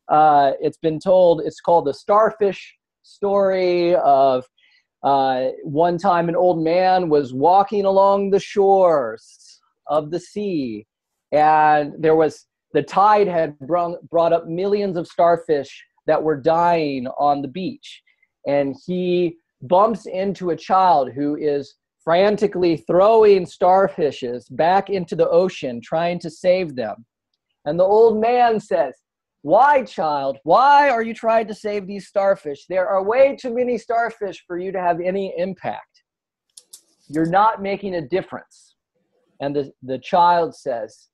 uh, it's been told it's called the starfish story of uh, one time an old man was walking along the shores of the sea and there was the tide had brought, brought up millions of starfish that were dying on the beach and he bumps into a child who is frantically throwing starfishes back into the ocean trying to save them. And the old man says why child why are you trying to save these starfish there are way too many starfish for you to have any impact you're not making a difference and the, the child says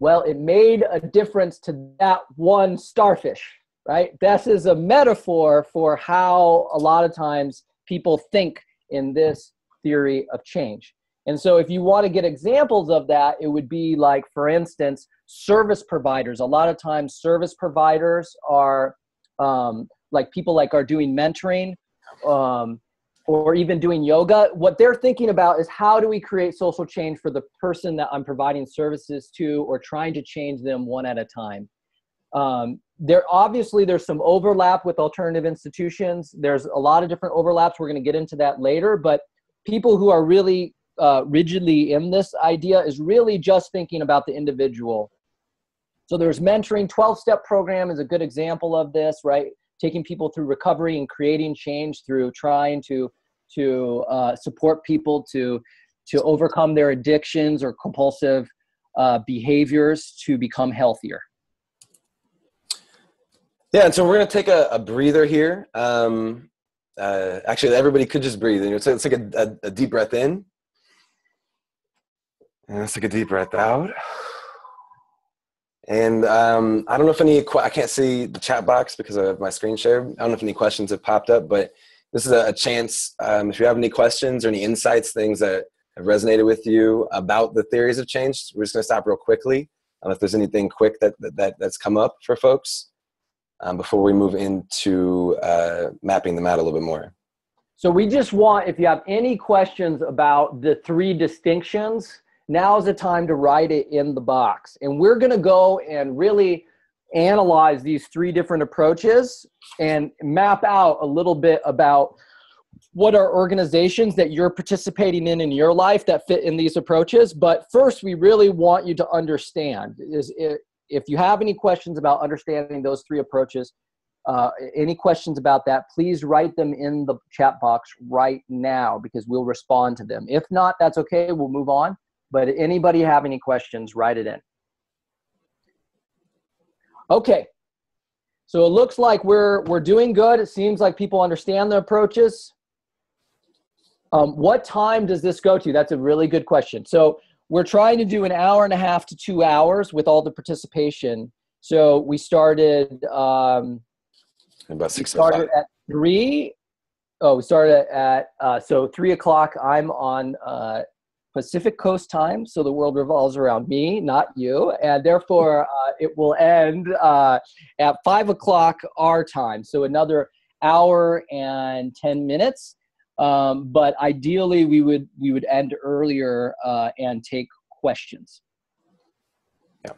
well, it made a difference to that one starfish, right? This is a metaphor for how a lot of times people think in this theory of change. And so, if you want to get examples of that, it would be like, for instance, service providers. A lot of times, service providers are um, like people like are doing mentoring. Um, or even doing yoga, what they're thinking about is how do we create social change for the person that I'm providing services to or trying to change them one at a time. Um, there obviously there's some overlap with alternative institutions. There's a lot of different overlaps. We're going to get into that later, but people who are really uh, rigidly in this idea is really just thinking about the individual. So there's mentoring. 12 step program is a good example of this, right? Taking people through recovery and creating change through trying to to uh, support people to to overcome their addictions or compulsive uh, behaviors to become healthier. Yeah, and so we're going to take a, a breather here. Um, uh, actually, everybody could just breathe. It's, it's like a, a, a deep breath in. And let's take a deep breath out. And um, I don't know if any, I can't see the chat box because of my screen share. I don't know if any questions have popped up, but this is a, chance. Um, if you have any questions or any insights, things that have resonated with you about the theories of change, we're just going to stop real quickly. Um, if there's anything quick that, that that's come up for folks um, before we move into uh, mapping them out a little bit more. So we just want, if you have any questions about the three distinctions, now's the time to write it in the box. And we're going to go and really analyze these three different approaches and map out a little bit about what are organizations that you're participating in in your life that fit in these approaches. But first we really want you to understand is if you have any questions about understanding those three approaches uh, any questions about that please write them in the chat box right now because we'll respond to them. If not that's okay. We'll move on but anybody have any questions write it in Okay. So it looks like we're we're doing good. It seems like people understand the approaches. Um, what time does this go to? That's a really good question. So we're trying to do an hour and a half to two hours with all the participation. So we started. Um, About six started at three. Oh, we started at uh, so three o'clock. I'm on uh, Pacific Coast time, so the world revolves around me, not you, and therefore uh, it will end uh, at five o'clock our time. So another hour and ten minutes. Um, but ideally, we would we would end earlier uh, and take questions. Yeah.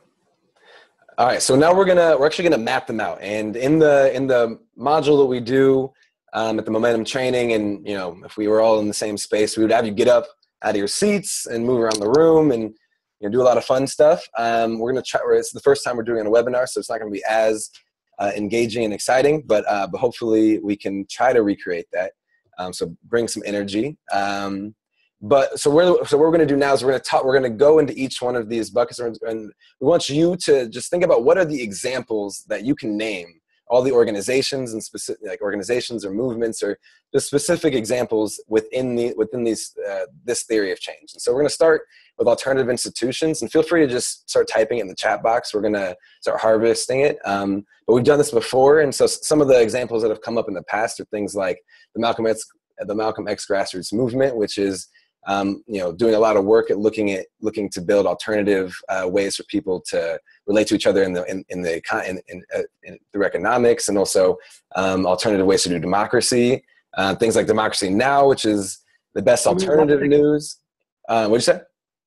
All right, so now we're gonna we're actually gonna map them out, and in the in the module that we do um, at the momentum training, and you know, if we were all in the same space, we would have you get up out of your seats and move around the room and you know, do a lot of fun stuff. Um, we're gonna try. It's the first time we're doing a webinar, so it's not gonna be as uh, engaging and exciting, but uh, but hopefully we can try to recreate that. Um, so bring some energy. Um, but so we're so what we're going to do now is we're going to talk we're going to go into each one of these buckets and we want you to just think about what are the examples that you can name all the organizations and specific like organizations or movements or the specific examples within the within these uh, this theory of change. And so we're going to start with alternative institutions and feel free to just start typing it in the chat box. We're going to start harvesting it. Um, but we've done this before and so some of the examples that have come up in the past are things like the malcolm x the malcolm x grassroots movement which is um, you know, doing a lot of work at looking at looking to build alternative uh, ways for people to relate to each other in the in, in the in, in, uh, in through economics and also um, alternative ways to do democracy. Uh, things like Democracy Now, which is the best alternative news. Uh, what did you say?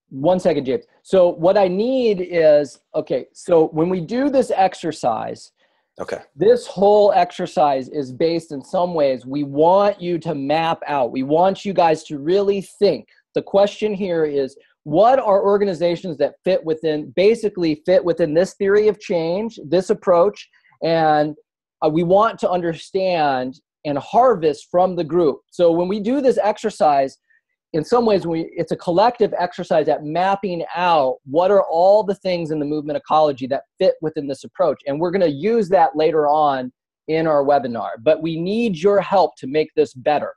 One second, James. So what I need is okay. So when we do this exercise, Okay. This whole exercise is based in some ways. We want you to map out. We want you guys to really think. The question here is what are organizations that fit within, basically fit within this theory of change, this approach, and uh, we want to understand and harvest from the group. So when we do this exercise, in some ways we, it's a collective exercise at mapping out what are all the things in the movement ecology that fit within this approach. And we're going to use that later on in our webinar. But we need your help to make this better.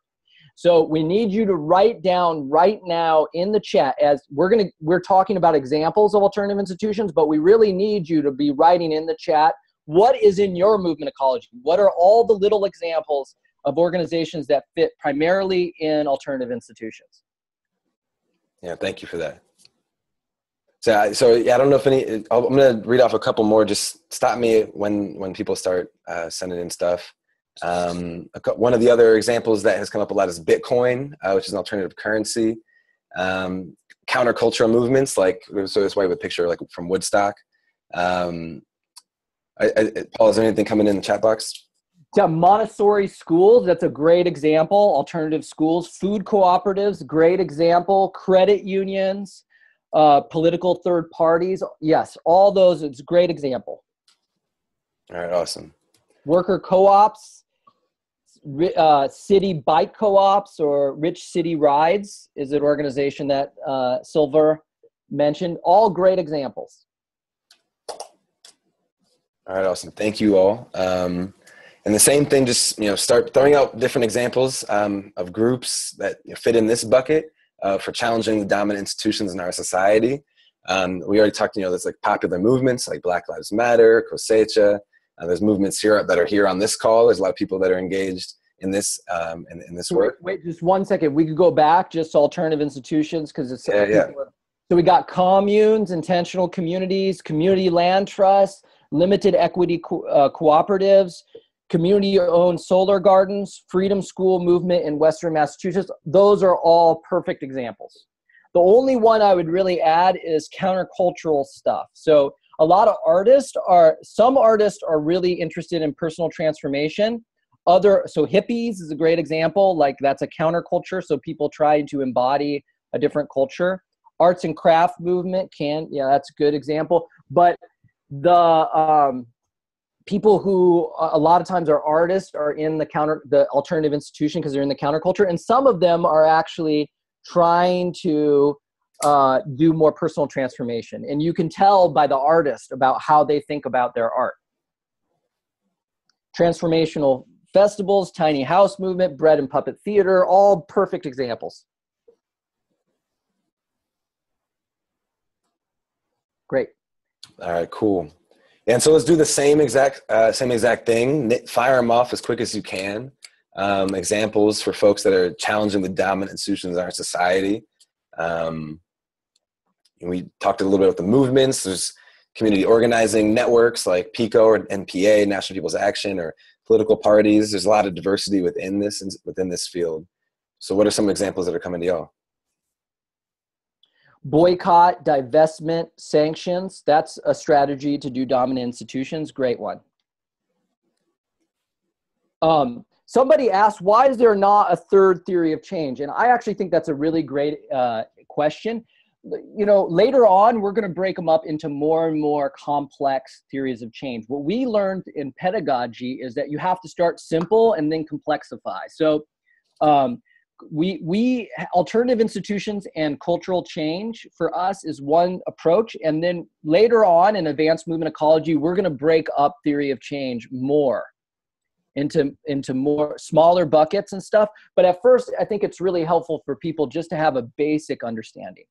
So we need you to write down right now in the chat as we're going to we're talking about examples of alternative institutions but we really need you to be writing in the chat what is in your movement ecology? What are all the little examples of organizations that fit primarily in alternative institutions yeah, thank you for that. So, so yeah, I don't know if any. I'm gonna read off a couple more. Just stop me when when people start uh, sending in stuff. Um, one of the other examples that has come up a lot is Bitcoin, uh, which is an alternative currency. Um, countercultural movements, like so we have a picture like from Woodstock. Um, I, I, Paul, is there anything coming in the chat box? Yeah, Montessori schools, that's a great example. Alternative schools, food cooperatives, great example. Credit unions, uh, political third parties. Yes, all those, it's a great example. All right, awesome. Worker co ops, uh, city bike co ops, or Rich City Rides is an organization that uh, Silver mentioned. All great examples. All right, awesome. Thank you all. Um, and the same thing just you know start throwing out different examples um, of groups that fit in this bucket uh, for challenging the dominant institutions in our society. Um, we already talked you know there's like popular movements like black lives matter cosecha. Uh, there's movements here that are here on this call. There's a lot of people that are engaged in this um, in, in this work. wait, wait, just one second. We could go back just to alternative institutions because it's yeah, yeah. so we got communes intentional communities community land trusts limited equity co- uh, cooperatives community owned solar gardens, Freedom School movement in Western Massachusetts. Those are all perfect examples. The only one I would really add is countercultural stuff. So a lot of artists are some artists are really interested in personal transformation. Other so hippies is a great example. Like that's a counterculture. So people try to embody a different culture. Arts and craft movement can yeah that's a good example. But the um, people who a lot of times are artists are in the counter the alternative institution because they're in the counterculture and some of them are actually trying to uh, do more personal transformation and you can tell by the artist about how they think about their art transformational festivals, tiny house movement, bread and puppet theater, all perfect examples. Great. All right, cool. And so let's do the same exact uh, same exact thing. Fire them off as quick as you can. Um, examples for folks that are challenging the dominant institutions in our society. Um, we talked a little bit about the movements. There's community organizing networks like PICO or NPA, National People's Action, or political parties. There's a lot of diversity within this within this field. So, what are some examples that are coming to y'all? Boycott, divestment, sanctions. That's a strategy to do dominant institutions. Great one. Um, somebody asked, why is there not a third theory of change? And I actually think that's a really great uh, question. You know, later on, we're going to break them up into more and more complex theories of change. What we learned in pedagogy is that you have to start simple and then complexify. So, um, we we alternative institutions and cultural change for us is one approach. And then later on in advanced movement ecology we're going to break up theory of change more into into more smaller buckets and stuff. But at first i think it's really helpful for people just to have a basic understanding.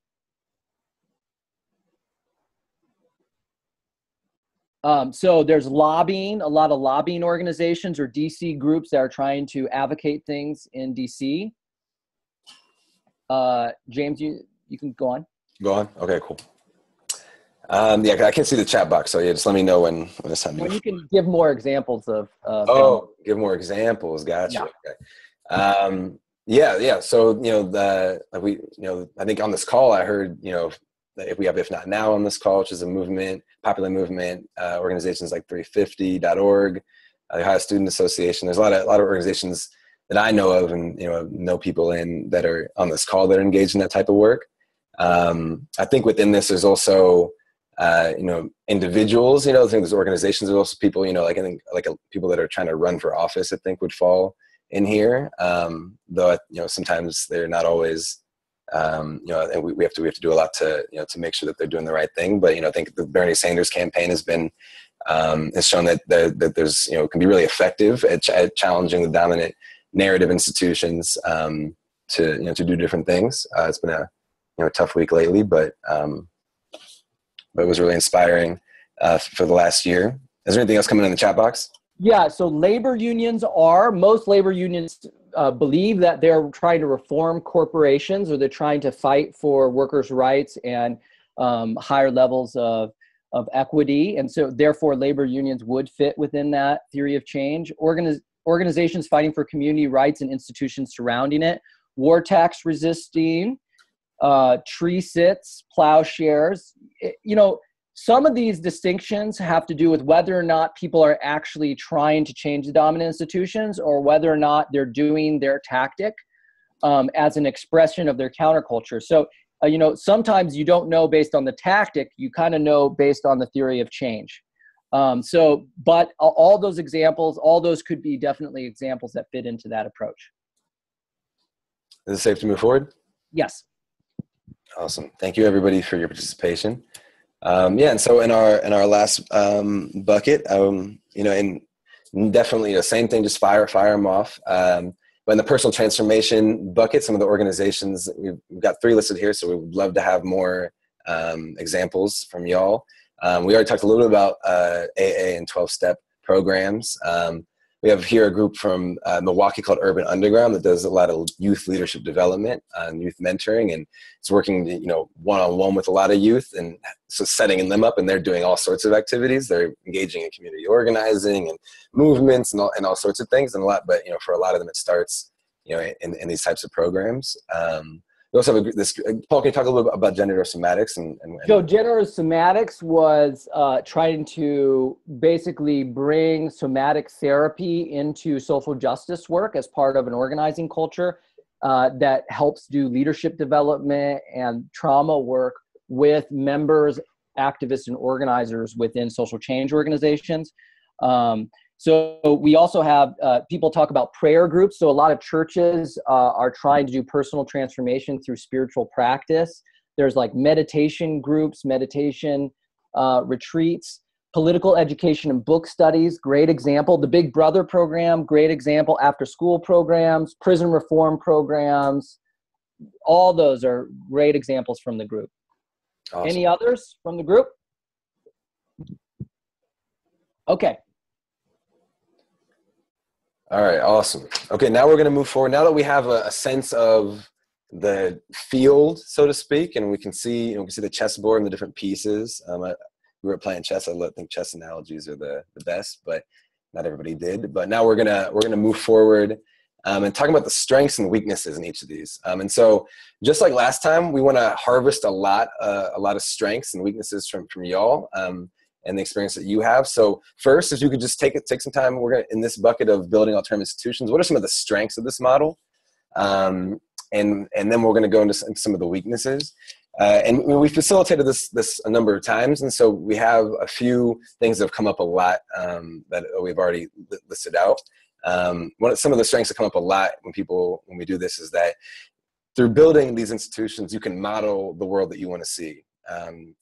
Um, so there's lobbying, a lot of lobbying organizations or DC groups that are trying to advocate things in DC. Uh, James, you you can go on. Go on. Okay, cool. Um, yeah, I can't see the chat box, so yeah, just let me know when when it's time. Well, you can give more examples of. Uh, oh, give more examples. Gotcha. Yeah. Okay. Um, yeah, yeah. So you know, the we you know, I think on this call, I heard you know, if we have if not now on this call, which is a movement, popular movement, uh, organizations like 350.org, uh, the Ohio Student Association. There's a lot of a lot of organizations that I know of and you know know people in that are on this call that are engaged in that type of work. Um, I think within this there's also uh, you know individuals. You know, I think there's organizations. There's also people. You know, like I think like a, people that are trying to run for office. I think would fall in here. Um, though you know sometimes they're not always. Um, you know, and we, we have to we have to do a lot to you know to make sure that they're doing the right thing. But you know, I think the Bernie Sanders campaign has been um, has shown that, that that there's you know can be really effective at, ch- at challenging the dominant narrative institutions um, to you know to do different things. Uh, it's been a you know tough week lately, but um, but it was really inspiring uh, for the last year. Is there anything else coming in the chat box? Yeah, so labor unions are most labor unions uh, believe that they're trying to reform corporations or they're trying to fight for workers' rights and um, higher levels of of equity, and so therefore labor unions would fit within that theory of change. Organiz- organizations fighting for community rights and institutions surrounding it, war tax resisting, uh, tree sits, plowshares. It, you know, some of these distinctions have to do with whether or not people are actually trying to change the dominant institutions or whether or not they're doing their tactic um, as an expression of their counterculture. So, uh, you know, sometimes you don't know based on the tactic, you kind of know based on the theory of change. Um, so, but all those examples, all those could be definitely examples that fit into that approach. Is it safe to move forward? Yes. Awesome. Thank you, everybody, for your participation. Um, yeah, and so in our in our last um, bucket, um, you know, and definitely the same thing, just fire fire them off. Um, but in the personal transformation bucket, some of the organizations we've, we've got three listed here, so we would love to have more um, examples from y'all. Um, we already talked a little bit about uh, AA and 12 step programs. Um, we have here a group from uh, Milwaukee called Urban Underground that does a lot of youth leadership development and youth mentoring, and it's working, you know, one on one with a lot of youth, and so setting them up, and they're doing all sorts of activities. They're engaging in community organizing and movements and all, and all sorts of things, and a lot. But you know, for a lot of them, it starts, you know, in, in these types of programs. Um, we also have a, this. Uh, Paul, can you talk a little bit about generative somatics? And, and, and so, generative somatics was uh, trying to basically bring somatic therapy into social justice work as part of an organizing culture uh, that helps do leadership development and trauma work with members, activists, and organizers within social change organizations. Um, so we also have uh, people talk about prayer groups. So a lot of churches uh, are trying to do personal transformation through spiritual practice. There's like meditation groups, meditation uh, retreats. political education and book studies, great example. The Big Brother program, great example. After school programs, prison reform programs, all those are great examples from the group. Awesome. Any others from the group? Okay. All right, awesome. Okay, now we're going to move forward. Now that we have a, a, sense of the field, so to speak, and we can see, you know, we can see the chessboard and the different pieces. Um, I, we were playing chess. I think chess analogies are the, the best, but not everybody did. But now we're gonna we're gonna move forward um, and talking about the strengths and weaknesses in each of these. Um, and so, just like last time, we want to harvest a lot uh, a lot of strengths and weaknesses from from y'all. Um, and the experience that you have. So first, if you could just take it, take some time. We're gonna in this bucket of building alternative institutions. What are some of the strengths of this model? Um, and and then we're going to go into some of the weaknesses. Uh, and we facilitated this this a number of times, and so we have a few things that have come up a lot um, that we've already listed out. Um, one of, some of the strengths that come up a lot when people when we do this is that through building these institutions, you can model the world that you want to see. Um,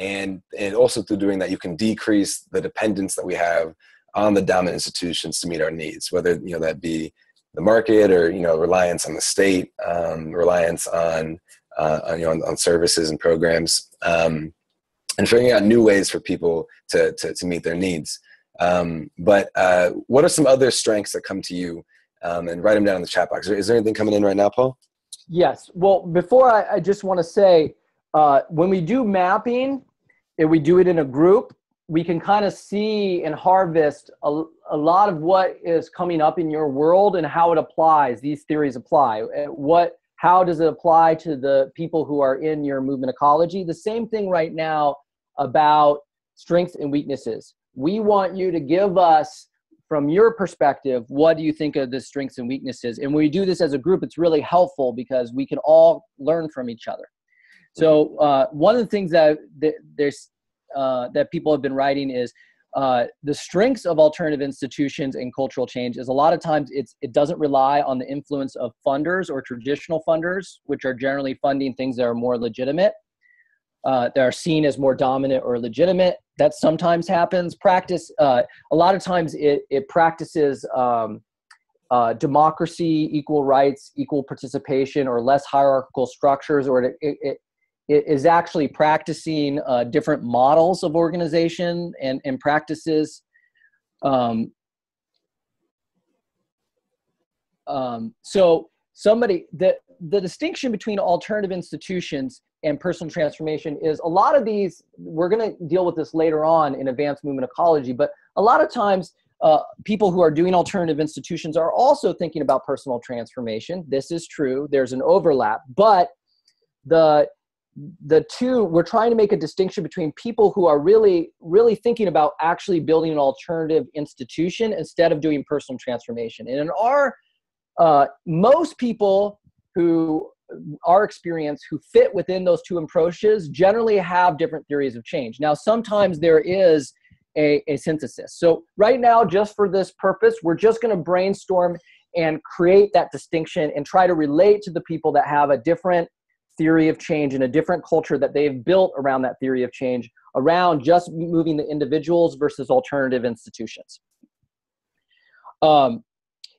and and also through doing that you can decrease the dependence that we have on the dominant institutions to meet our needs whether you know that be the market or you know reliance on the state um, reliance on, uh, on, you know on, on, services and programs um, and figuring out new ways for people to to, to meet their needs. Um, but uh, what are some other strengths that come to you um, and write them down in the chat box. Is there anything coming in right now paul? Yes. Well before i, I just want to say uh, when we do mapping if we do it in a group, we can kind of see and harvest a, a lot of what is coming up in your world and how it applies. These theories apply. Uh, what, how does it apply to the people who are in your movement ecology? The same thing right now about strengths and weaknesses. We want you to give us from your perspective, what do you think of the strengths and weaknesses? And when we do this as a group, it's really helpful because we can all learn from each other. So uh, one of the things that, that there's uh, that people have been writing is uh, the strengths of alternative institutions and cultural change is a lot of times it's it doesn't rely on the influence of funders or traditional funders, which are generally funding things that are more legitimate. Uh, that are seen as more dominant or legitimate. That sometimes happens. Practice uh, a lot of times it it practices um, uh, democracy, equal rights, equal participation, or less hierarchical structures, or it, it, is actually practicing uh, different models of organization and, and practices. Um, um, so somebody the the distinction between alternative institutions and personal transformation is a lot of these we're going to deal with this later on in advanced movement ecology but a lot of times uh, people who are doing alternative institutions are also thinking about personal transformation this is true there's an overlap but the the two we're trying to make a distinction between people who are really really thinking about actually building an alternative institution instead of doing personal transformation. And in our uh, most people who our experience who fit within those two approaches generally have different theories of change. Now sometimes there is a, a synthesis. So right now just for this purpose we're just going to brainstorm and create that distinction and try to relate to the people that have a different theory of change in a different culture that they've built around that theory of change around just moving the individuals versus alternative institutions. Um,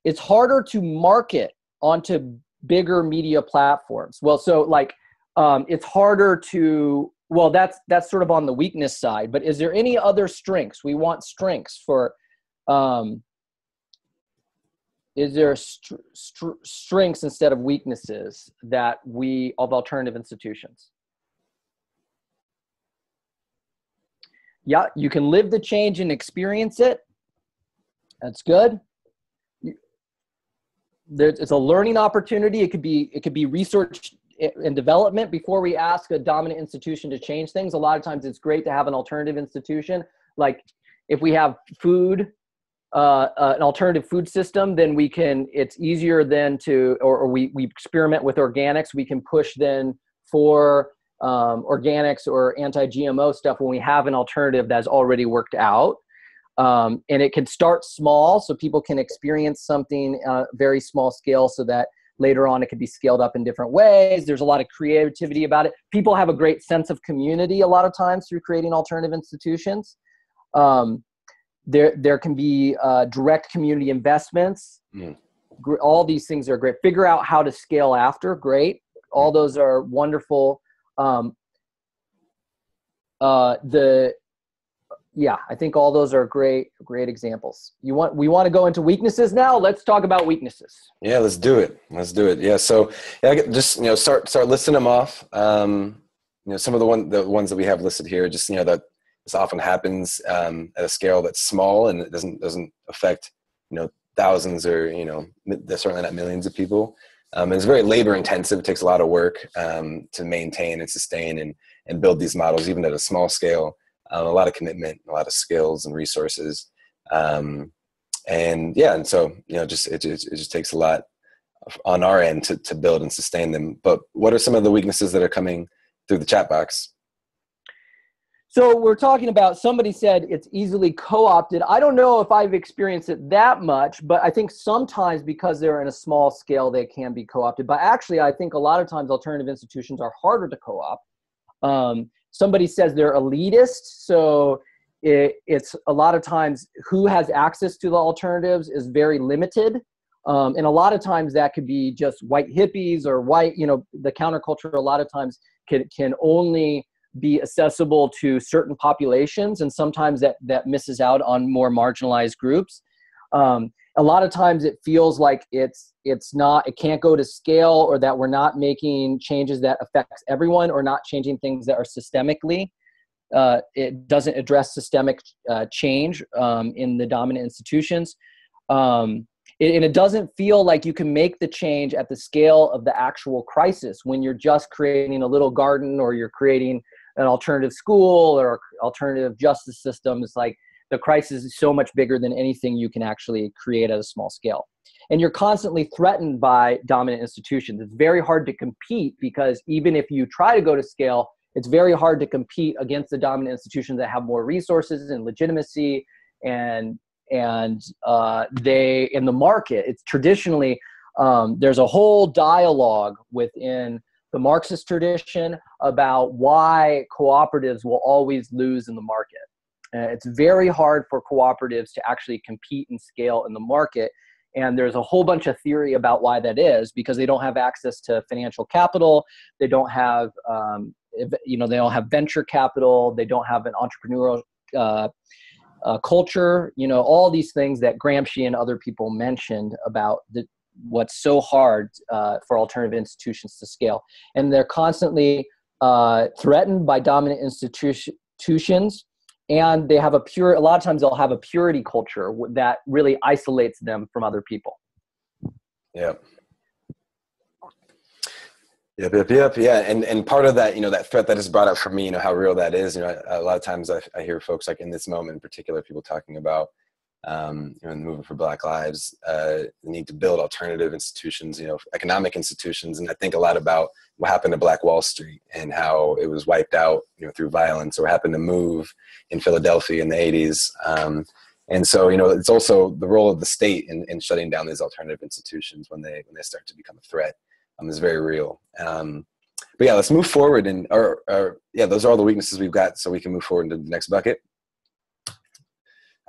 it's harder to market onto bigger media platforms. Well, so like um, it's harder to well that's that's sort of on the weakness side. But is there any other strengths? We want strengths for um, is there str- str- strengths instead of weaknesses that we of alternative institutions? Yeah you can live the change and experience it. That's good. There's, it's a learning opportunity. It could be it could be research and development before we ask a dominant institution to change things. A lot of times it's great to have an alternative institution. Like if we have food uh, uh, an alternative food system, then we can, it's easier then to, or, or, we, we experiment with organics, we can push then for um, organics or anti-GMO stuff when we have an alternative that's already worked out. Um, and it can start small so people can experience something uh, very small scale so that later on it can be scaled up in different ways. There's a lot of creativity about it. People have a great sense of community a lot of times through creating alternative institutions. Um, there, there can be uh, direct community investments. Mm. All these things are great. Figure out how to scale after. Great. All those are wonderful. Um, uh, the yeah, I think all those are great, great examples. You want we want to go into weaknesses now. Let's talk about weaknesses. Yeah, let's do it. Let's do it. Yeah. So yeah, just you know start start listing them off. Um, you know, some of the one the ones that we have listed here, just you know that this often happens um, at a scale that's small and it doesn't doesn't affect you know thousands or you know certainly not millions of people. Um, it's very labor intensive. It takes a lot of work um, to maintain and sustain and and build these models, even at a small scale. Um, a lot of commitment, a lot of skills and resources. Um, and yeah, and so you know, just it, it, it just takes a lot on our end to to build and sustain them. But what are some of the weaknesses that are coming through the chat box? So we're talking about somebody said it's easily co-opted. I don't know if I've experienced it that much, but I think sometimes because they're in a small scale, they can be co-opted. But actually, I think a lot of times alternative institutions are harder to co-opt. Um, somebody says they're elitist, so it, it's a lot of times who has access to the alternatives is very limited. Um, and a lot of times that could be just white hippies or white, you know, the counterculture a lot of times can, can only be accessible to certain populations and sometimes that that misses out on more marginalized groups. Um, a lot of times it feels like it's it's not it can't go to scale or that we're not making changes that affects everyone or not changing things that are systemically. Uh, it doesn't address systemic uh, change um, in the dominant institutions. Um, and it doesn't feel like you can make the change at the scale of the actual crisis when you're just creating a little garden or you're creating an alternative school or alternative justice system. It's like the crisis is so much bigger than anything you can actually create at a small scale. And you're constantly threatened by dominant institutions. It's very hard to compete because even if you try to go to scale, it's very hard to compete against the dominant institutions that have more resources and legitimacy and and uh, they in the market it's traditionally um, there's a whole dialogue within the marxist tradition about why cooperatives will always lose in the market. Uh, it's very hard for cooperatives to actually compete and scale in the market and there's a whole bunch of theory about why that is because they don't have access to financial capital they don't have um, you know they don't have venture capital they don't have an entrepreneurial uh, uh, culture, you know, all these things that Gramsci and other people mentioned about the, what's so hard uh, for alternative institutions to scale. And they're constantly uh, threatened by dominant institutions. And they have a pure, a lot of times they'll have a purity culture that really isolates them from other people. Yeah. Yep, yep, yep, yeah, and and part of that, you know, that threat that is brought up for me, you know, how real that is. You know, a lot of times I, I hear folks like in this moment in particular, people talking about, um, you know, in the movement for Black Lives, uh, need to build alternative institutions, you know, economic institutions, and I think a lot about what happened to Black Wall Street and how it was wiped out, you know, through violence, or happened to MOVE in Philadelphia in the '80s. Um, and so, you know, it's also the role of the state in, in shutting down these alternative institutions when they when they start to become a threat um, is very real. Um, but yeah, let's move forward and or, or yeah, those are all the weaknesses we've got, so we can move forward into the next bucket.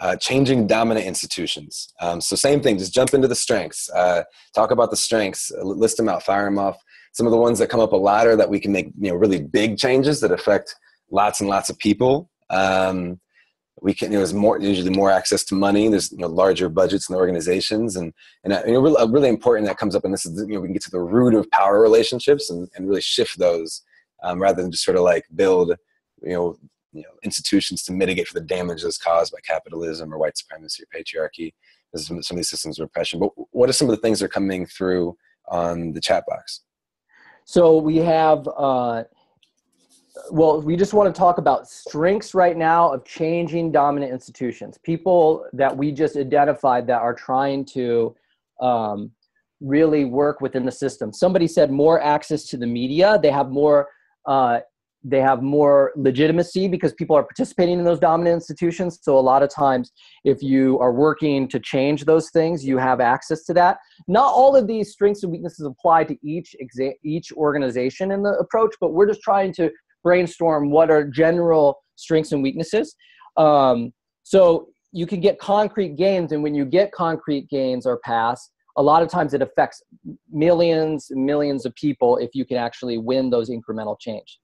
Uh, changing dominant institutions. Um, so same thing, just jump into the strengths. Uh, talk about the strengths, uh, list them out, fire them off. Some of the ones that come up a lot are that we can make you know really big changes that affect lots and lots of people. Um, we can you know, there's more usually more access to money there's you know larger budgets in the organizations and and uh, you know, really, really important that comes up and this is you know we can get to the root of power relationships and, and really shift those um, rather than just sort of like build you know you know institutions to mitigate for the damage that's caused by capitalism or white supremacy or patriarchy There's some, some of these systems of oppression but what are some of the things that are coming through on the chat box So we have, uh, well, we just want to talk about strengths right now of changing dominant institutions. People that we just identified that are trying to um, really work within the system. Somebody said more access to the media. They have more. Uh, they have more legitimacy because people are participating in those dominant institutions. So a lot of times, if you are working to change those things, you have access to that. Not all of these strengths and weaknesses apply to each exa- each organization in the approach, but we're just trying to brainstorm what are general strengths and weaknesses. Um, so you can get concrete gains, and when you get concrete gains or pass, a lot of times it affects millions and millions of people if you can actually win those incremental change.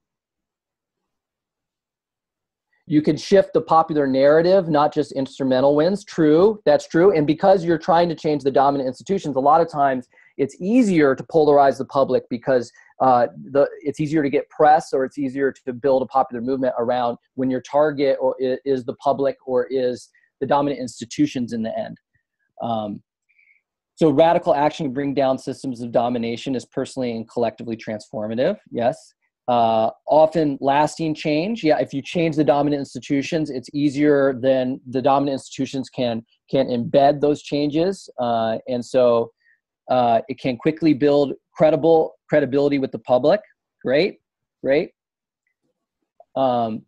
You can shift the popular narrative, not just instrumental wins. True, that's true. And because you're trying to change the dominant institutions, a lot of times it's easier to polarize the public because uh, the, it's easier to get press or it's easier to build a popular movement around when your target or is the public or is the dominant institutions in the end. Um, so radical action to bring down systems of domination is personally and collectively transformative. Yes. Uh, often lasting change. Yeah, if you change the dominant institutions, it's easier than the dominant institutions can can embed those changes, uh, and so uh, it can quickly build credible credibility with the public. Great, great. Um,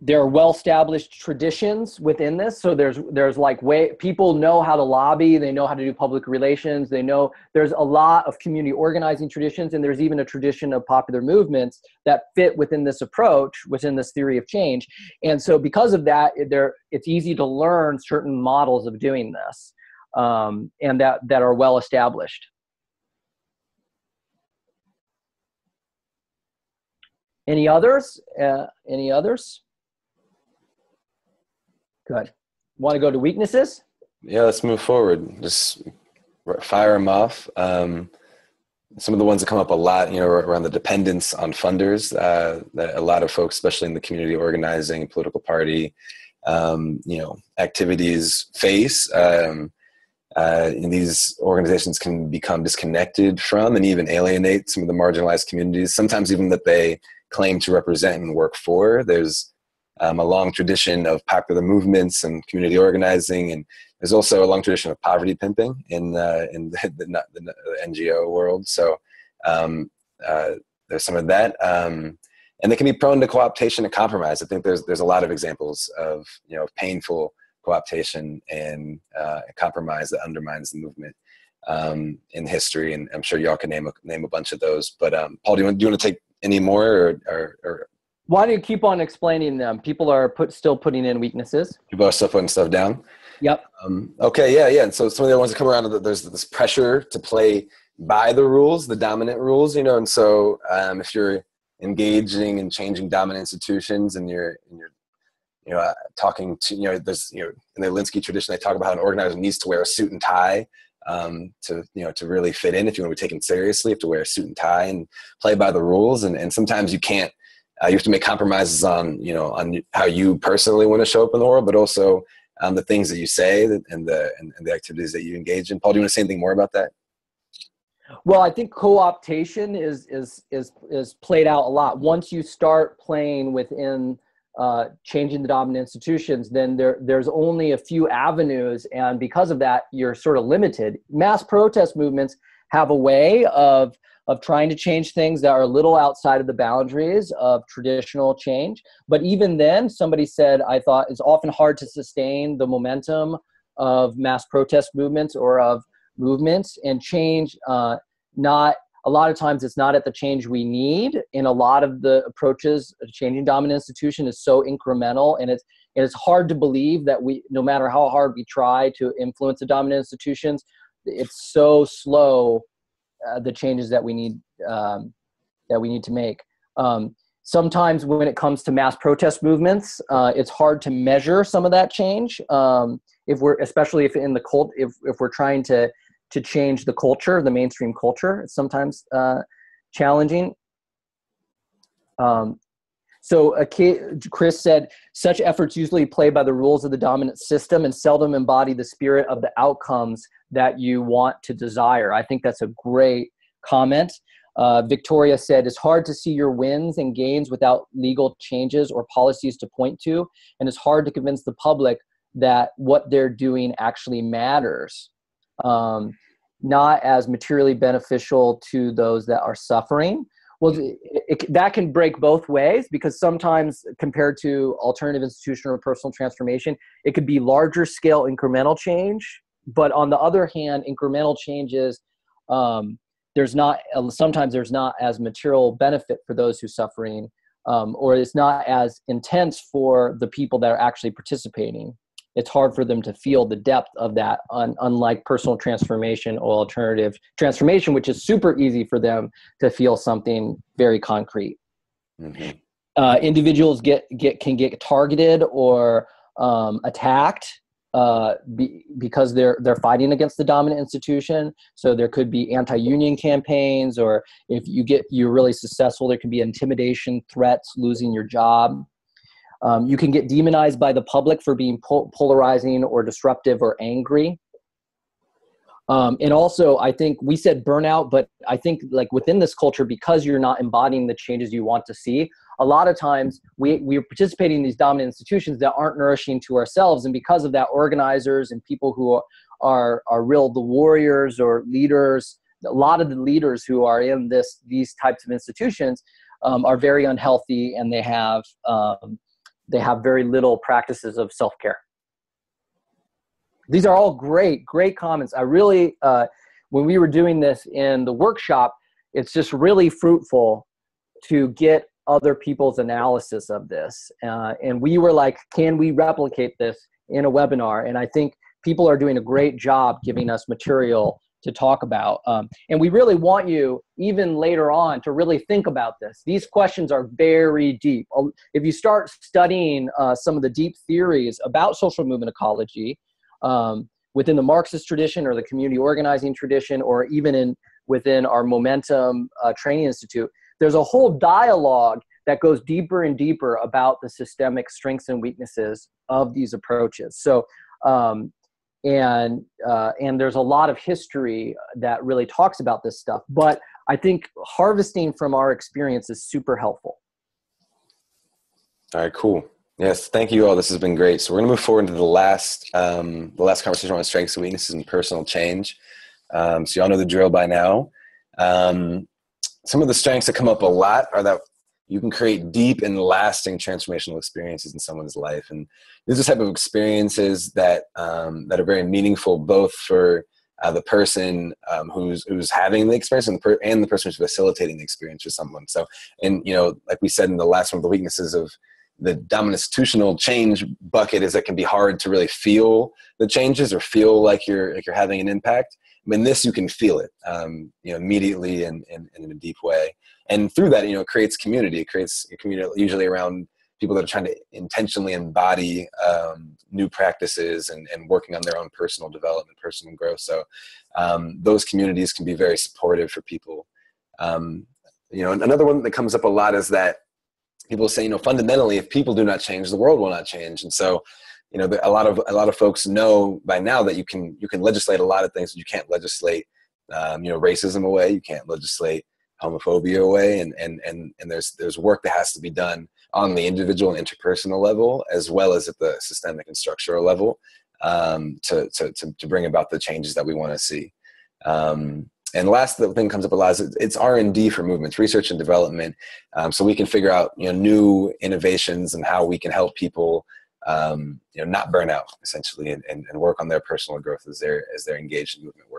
there are well-established traditions within this. So there's there's like way people know how to lobby they know how to do public relations they know there's a lot of community organizing traditions and there's even a tradition of popular movements that fit within this approach within this theory of change. And so because of that there it's easy to learn certain models of doing this um, and that that are well established any others? Uh, any others Good. Want to go to weaknesses? Yeah, let's move forward. Just fire them off. Um, some of the ones that come up a lot, you know, around the dependence on funders uh, that a lot of folks, especially in the community organizing, political party, um, you know, activities face. Um, uh, and these organizations can become disconnected from and even alienate some of the marginalized communities, sometimes even that they claim to represent and work for. There's um, a long tradition of popular movements and community organizing, and there's also a long tradition of poverty pimping in uh, in the, the, the, NGO world. So um, uh, there's some of that, um, and they can be prone to co-optation and compromise. I think there's there's a lot of examples of you know painful co-optation and uh, compromise that undermines the movement um, in history, and I'm sure y'all can name a, name a bunch of those. But um, Paul, do you want do you want to take any more, or, or, or why do you keep on explaining them? People are put still putting in weaknesses. People are still putting stuff down. Yep. Um, okay. Yeah. Yeah. And so some of the other ones that come around, there's this pressure to play by the rules, the dominant rules, you know. And so um, if you're engaging and changing dominant institutions, and you're and you're you know, uh, talking to, you know, there's, you know, in the Alinsky tradition, they talk about how an organizer needs to wear a suit and tie um, to, you know, to really fit in. If you want to be taken seriously, you have to wear a suit and tie and play by the rules. And, and sometimes you can't uh, you have to make compromises on you know on how you personally want to show up in the world, but also on the things that you say and the and, and, the activities that you engage in. Paul, do you want to say anything more about that? Well, I think co-optation is is is is played out a lot. Once you start playing within uh, changing the dominant institutions, then there there's only a few avenues, and because of that, you're sort of limited. Mass protest movements have a way of of trying to change things that are a little outside of the boundaries of traditional change. But even then, somebody said, I thought it's often hard to sustain the momentum of mass protest movements or of movements and change. Uh, not a lot of times, it's not at the change we need. In a lot of the approaches, changing dominant institution is so incremental, and it's and it's hard to believe that we, no matter how hard we try to influence the dominant institutions, it's so slow uh, the changes that we need um, that we need to make. Um, sometimes when it comes to mass protest movements, uh, it's hard to measure some of that change. Um, if we're especially if in the cult, if if we're trying to to change the culture, the mainstream culture, it's sometimes uh, challenging. Um, so Chris said, such efforts usually play by the rules of the dominant system and seldom embody the spirit of the outcomes that you want to desire. I think that's a great comment. Uh, Victoria said, it's hard to see your wins and gains without legal changes or policies to point to, and it's hard to convince the public that what they're doing actually matters, um, not as materially beneficial to those that are suffering. Well, it, it, that can break both ways because sometimes, compared to alternative institutional or personal transformation, it could be larger scale incremental change but on the other hand, incremental changes, um, there's not sometimes there's not as material benefit for those who suffering um, or it's not as intense for the people that are actually participating. It's hard for them to feel the depth of that, un- unlike personal transformation or alternative transformation, which is super easy for them to feel something very concrete. Mm-hmm. Uh, individuals get get can get targeted or um, attacked uh, be, because they're they're fighting against the dominant institution. So there could be anti-union campaigns, or if you get you're really successful, there can be intimidation, threats, losing your job. Um, you can get demonized by the public for being pol- polarizing or disruptive or angry. Um, and also, I think we said burnout, but I think like within this culture, because you're not embodying the changes you want to see, a lot of times we, we're participating in these dominant institutions that aren't nourishing to ourselves. And because of that, organizers and people who are, are, are real, the warriors or leaders, a lot of the leaders who are in this, these types of institutions um, are very unhealthy and they have, um, they have very little practices of self-care. These are all great, great comments. I really, uh, when we were doing this in the workshop, it's just really fruitful to get other people's analysis of this. Uh, and we were like, can we replicate this in a webinar? And I think people are doing a great job giving us material to talk about. Um, and we really want you, even later on, to really think about this. These questions are very deep. If you start studying uh, some of the deep theories about social movement ecology um, within the Marxist tradition or the community organizing tradition, or even in within our Momentum uh, Training Institute, there's a whole dialogue that goes deeper and deeper about the systemic strengths and weaknesses of these approaches. So, um, and uh, and there's a lot of history that really talks about this stuff. But I think harvesting from our experience is super helpful. All right, cool. Yes, thank you all. This has been great. So we're going to move forward into the last um, the last conversation on strengths and weaknesses and personal change. Um, so y'all know the drill by now. Um, some of the strengths that come up a lot are that you can create deep and lasting transformational experiences in someone's life and these are type of experiences that um, that are very meaningful both for uh, the person um, who's who's having the experience and the, per- and the person who's facilitating the experience for someone. So and you know like we said in the last one the weaknesses of the dominant institutional change bucket is that it can be hard to really feel the changes or feel like you're like you're having an impact. In this you can feel it um, you know immediately and, and, and, in a deep way and through that you know it creates community. It creates a community usually around people that are trying to intentionally embody um, new practices and, and working on their own personal development personal growth. So um, those communities can be very supportive for people. Um, you know another one that comes up a lot is that people say you know fundamentally if people do not change the world will not change. And so you know a lot of a lot of folks know by now that you can you can legislate a lot of things you can't legislate um, you know racism away. You can't legislate homophobia away and and and and there's there's work that has to be done on the individual and interpersonal level as well as at the systemic and structural level um, to, to, to to bring about the changes that we want to see um, and last the thing comes up a lot is it's r&d for movements research and development um, so we can figure out you know new innovations and how we can help people um, you know, not burn out essentially and, and, and, work on their personal growth as they're, as they're engaged in movement work.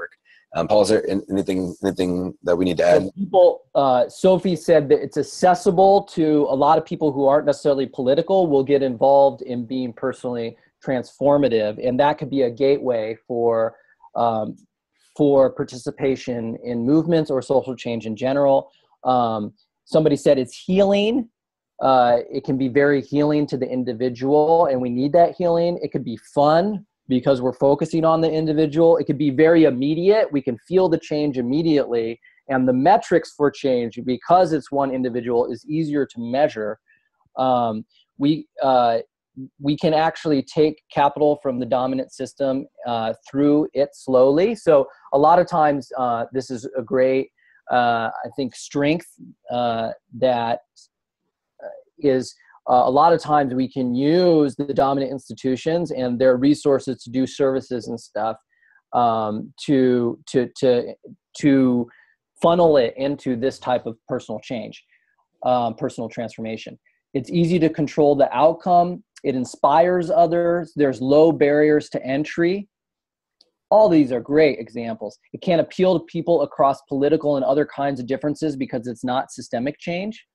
Um, Paul, is there anything, anything that we need to add? People, uh, Sophie said that it's accessible to a lot of people who aren't necessarily political will get involved in being personally transformative. And that could be a gateway for, um, for participation in movements or social change in general. Um, somebody said it's healing uh, it can be very healing to the individual, and we need that healing. It could be fun because we're focusing on the individual. It could be very immediate. We can feel the change immediately. And the metrics for change, because it's one individual, is easier to measure. Um, we, uh, we can actually take capital from the dominant system uh, through it slowly. So, a lot of times, uh, this is a great, uh, I think, strength uh, that is uh, a lot of times we can use the dominant institutions and their resources to do services and stuff um, to to to to funnel it into this type of personal change, um, personal transformation. It's easy to control the outcome. It inspires others. There's low barriers to entry. All these are great examples. It can appeal to people across political and other kinds of differences because it's not systemic change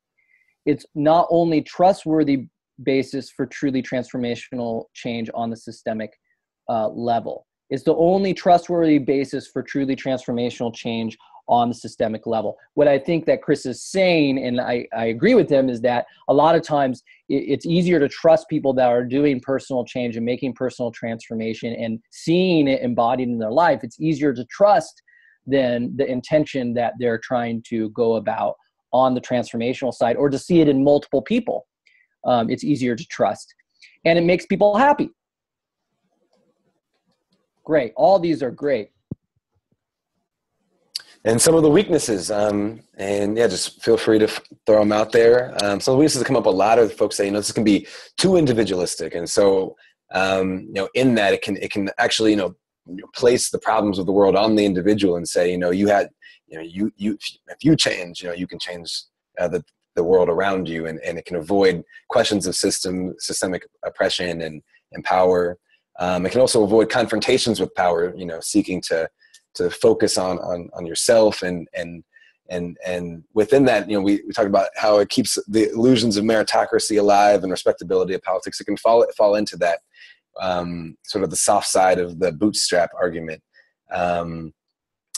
it's not only trustworthy basis for truly transformational change on the systemic uh, level. It's the only trustworthy basis for truly transformational change on the systemic level. What I think that Chris is saying, and I, I agree with him, is that a lot of times it, it's easier to trust people that are doing personal change and making personal transformation and seeing it embodied in their life. It's easier to trust than the intention that they're trying to go about on the transformational side or to see it in multiple people. Um, it's easier to trust and it makes people happy. Great. All these are great and some of the weaknesses. Um, and yeah, just feel free to f- throw them out there. Um, some of the weaknesses come up a lot of folks say, you know, this can be too individualistic. And so, um, you know, in that it can, it can actually, you know, place the problems of the world on the individual and say, you know, you had, you know, you, you, if you change, you know, you can change uh, the, the world around you and, and it can avoid questions of system, systemic oppression and, and power. Um, it can also avoid confrontations with power, you know, seeking to, to focus on on on yourself and and and and within that you know we, we talked about how it keeps the illusions of meritocracy alive and respectability of politics it can fall fall into that um, sort of the soft side of the bootstrap argument um,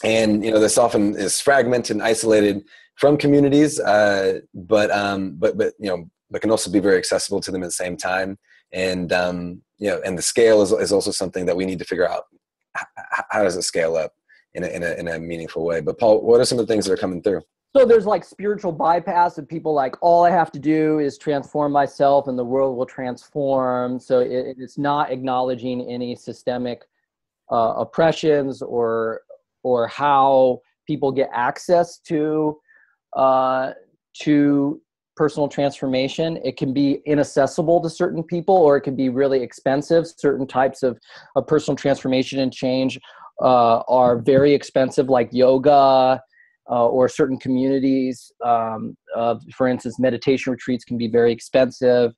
and you know this often is fragmented and isolated from communities uh, but um, but but you know but can also be very accessible to them at the same time and um, you know and the scale is, is also something that we need to figure out how does it scale up in a, in a, in a meaningful way. But Paul, what are some of the things that are coming through? So there's like spiritual bypass of people like all I have to do is transform myself and the world will transform. So it, it's not acknowledging any systemic uh, oppressions or or how people get access to uh, to personal transformation. It can be inaccessible to certain people, or it can be really expensive. Certain types of, of personal transformation and change uh, are very expensive, like yoga uh, or certain communities. Um, uh, for instance, meditation retreats can be very expensive.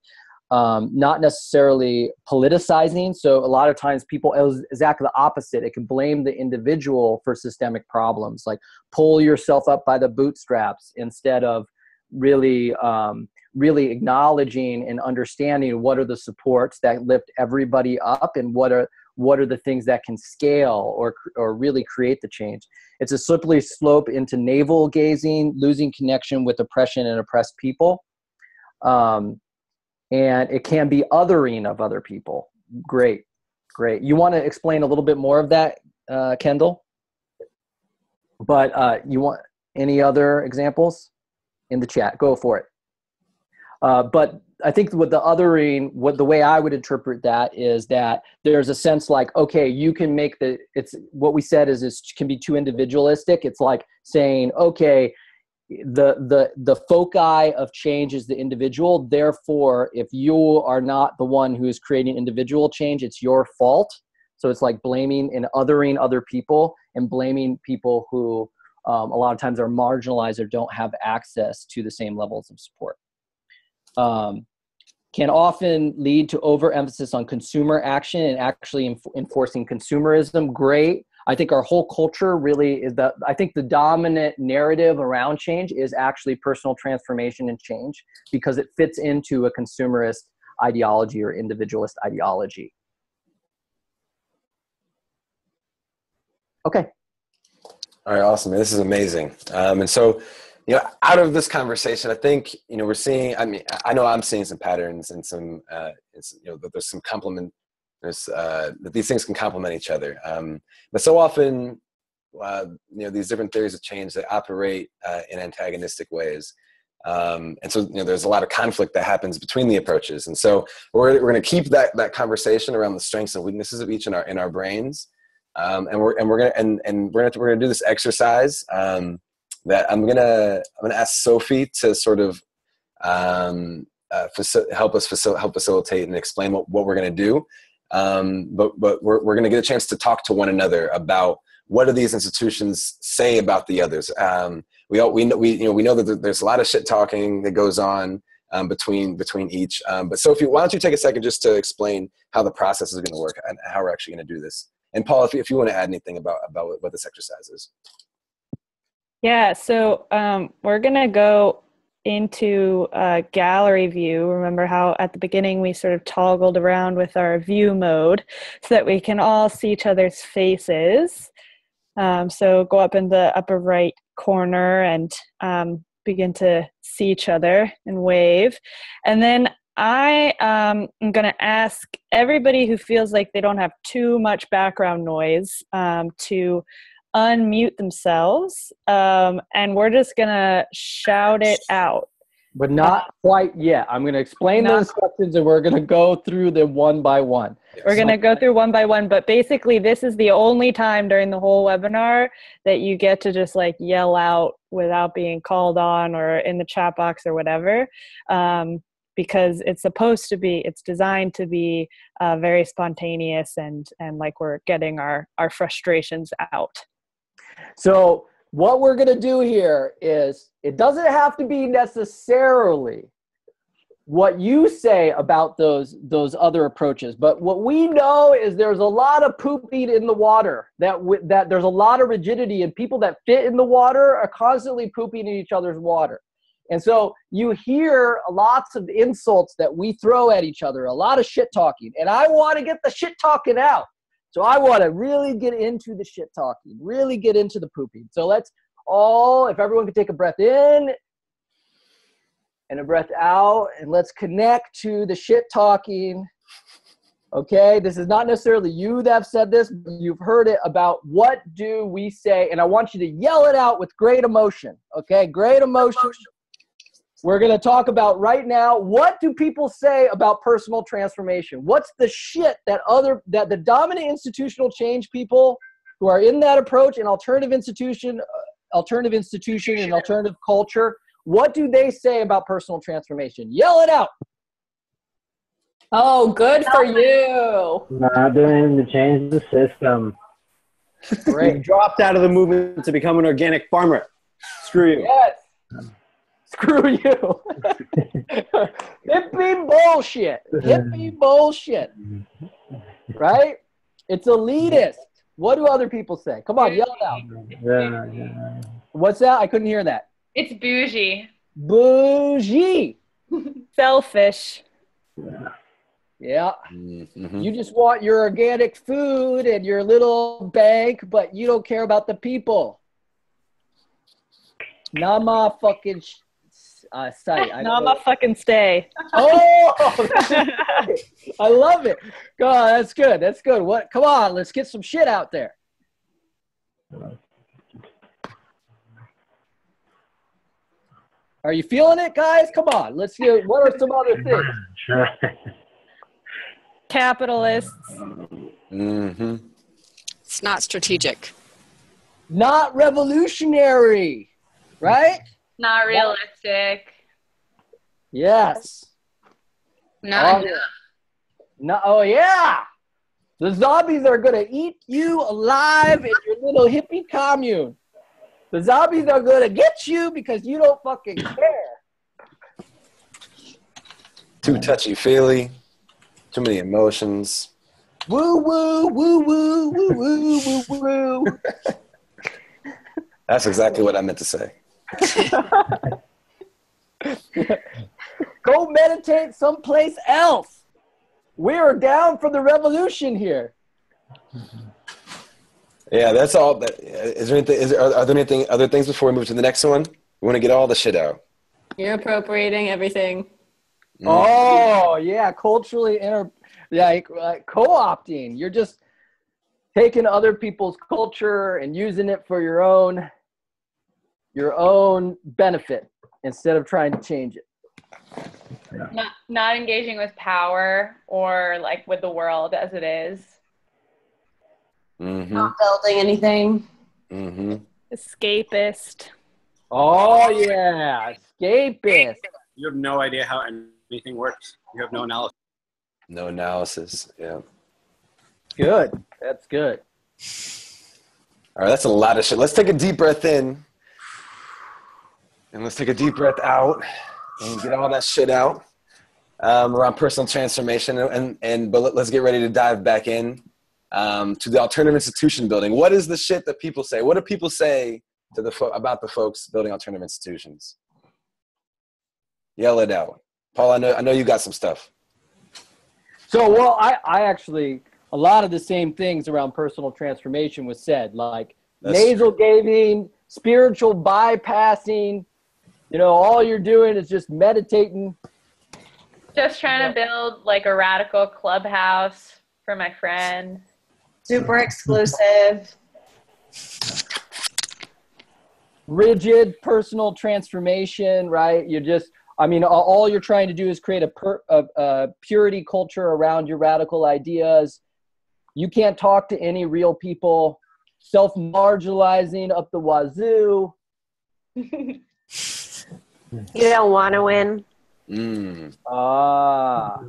Um, not necessarily politicizing. So a lot of times people exactly the opposite. It can blame the individual for systemic problems, like pull yourself up by the bootstraps instead of really um, really acknowledging and understanding what are the supports that lift everybody up and what are what are the things that can scale or, or really create the change. It's a slippery slope into navel gazing, losing connection with oppression and oppressed people. Um, and it can be othering of other people. Great, great. You want to explain a little bit more of that, uh, Kendall? But uh, you want any other examples in the chat? Go for it. Uh, but I think with the othering, what the way I would interpret that is that there's a sense like, okay, you can make the, it's what we said is it can be too individualistic. It's like saying, okay, the the the foci of change is the individual. Therefore, if you are not the one who is creating individual change, it's your fault. So it's like blaming and othering other people and blaming people who um, a lot of times are marginalized or don't have access to the same levels of support um, can often lead to overemphasis on consumer action and actually enf- enforcing consumerism. Great. I think our whole culture really is that I think the dominant narrative around change is actually personal transformation and change because it fits into a consumerist ideology or individualist ideology. Okay. All right, awesome. This is amazing. Um, and so you know, out of this conversation, I think you know we're seeing. I mean, I know I'm seeing some patterns and some. Uh, it's, you know, there's some complement. There's uh, that these things can complement each other. Um, but so often, uh, you know, these different theories of change they operate uh, in antagonistic ways. Um, and so, you know, there's a lot of conflict that happens between the approaches. And so, we're we're going to keep that that conversation around the strengths and weaknesses of each in our in our brains. Um, and we're and we're gonna and and we're gonna we're gonna do this exercise. Um, that I'm gonna I'm gonna ask Sophie to sort of um, uh, faci- help us facil- help facilitate and explain what, what we're gonna do. Um, but but we're we're gonna get a chance to talk to one another about what do these institutions say about the others. Um, we all, we know we you know we know that there's a lot of shit talking that goes on um, between between each. Um, but Sophie, why don't you take a second just to explain how the process is going to work and how we're actually going to do this? And Paul, if you, if you want to add anything about about what this exercise is. Yeah, so um, we're gonna go into a gallery view. Remember how at the beginning we sort of toggled around with our view mode so that we can all see each other's faces. Um, so go up in the upper right corner and um, begin to see each other and wave. And then I um, am going to ask everybody who feels like they don't have too much background noise um, to unmute themselves, um, and we're just going to shout it out. But not quite yet. I'm going to explain the Not- instructions and we're going to go through them one by one. We're going to go through one by one, but basically, this is the only time during the whole webinar that you get to just like yell out without being called on or in the chat box or whatever. Um, because it's supposed to be, it's designed to be uh, very spontaneous and and like we're getting our our frustrations out. So what we're going to do here is it doesn't have to be necessarily what you say about those those other approaches but what we know is there's a lot of pooping in the water that w- that there's a lot of rigidity and people that fit in the water are constantly pooping in each other's water. And so you hear lots of insults that we throw at each other a lot of shit talking and i want to get the shit talking out so I want to really get into the shit talking, really get into the pooping. So let's all, if everyone could take a breath in and a breath out, and let's connect to the shit talking. Okay, this is not necessarily you that have said this, but you've heard it about what do we say, and I want you to yell it out with great emotion. Okay, great emotion. We're going to talk about right now what do people say about personal transformation? What's the shit that other that the dominant institutional change people who are in that approach and alternative institution uh, alternative institution and alternative culture, what do they say about personal transformation? Yell it out. Oh, good for you. Not doing to change the system. You dropped out of the movement to become an organic farmer. Screw you. Yes. Screw you. Hippie bullshit. Hippie bullshit. Right? It's elitist. What do other people say? Come on, yell it out. Yeah, yeah. What's that? I couldn't hear that. It's bougie. Bougie. Selfish. Yeah. Mm-hmm. You just want your organic food and your little bank, but you don't care about the people. Nama fucking sh- uh, site. I know. Nama fucking stay. Oh. I love it. God, that's good. That's good. What? Come on, let's get some shit out there. Are you feeling it, guys? Come on, let's hear. What are some other things? Capitalists. Mm-hmm. It's not strategic. Not revolutionary, right? Not realistic. Yes. Not Oh, enough. No, oh yeah. The zombies are gonna eat you alive in your little hippie commune. The zombies are gonna get you because you don't fucking care. Too touchy feely. Too many emotions. Woo woo woo woo woo woo woo woo. That's exactly what I meant to say. Go meditate someplace else. We are down for the revolution here. Yeah, that's all. Is there anything? Is there, are, are there anything other things before we move to the next one? We want to get all the shit out. You're appropriating everything. Oh yeah, culturally inter, like uh, co-opting. You're just taking other people's culture and using it for your own your own benefit instead of trying to change it. Not, not engaging with power or like with the world as it is. Mm-hmm. Not building anything. Mm-hmm. Escapist. Oh yeah, escapist. You have no idea how anything works. You have no analysis. No analysis. Yeah. Good. That's good. All right, that's a lot of shit. Let's take a deep breath in. And let's take a deep breath out and get all that shit out um, around personal transformation. And, and but let- let's get ready to dive back in um, to the alternative institution building. What is the shit that people say? What do people say to the fo- about the folks building alternative institutions? Yell it out, Paul. I know I know you got some stuff. So, well, I, I actually, a lot of the same things around personal transformation was said, like That's nasal gazing, spiritual bypassing. You know, all you're doing is just meditating. Just trying to build like a radical clubhouse for my friend. Super exclusive. rigid personal transformation, right? You're just, I mean, all- all you're trying to do is create a, per, a, a purity culture around your radical ideas. You can't talk to any real people. Self marginalizing up the wazoo. You don't want to win. Mm. Ah.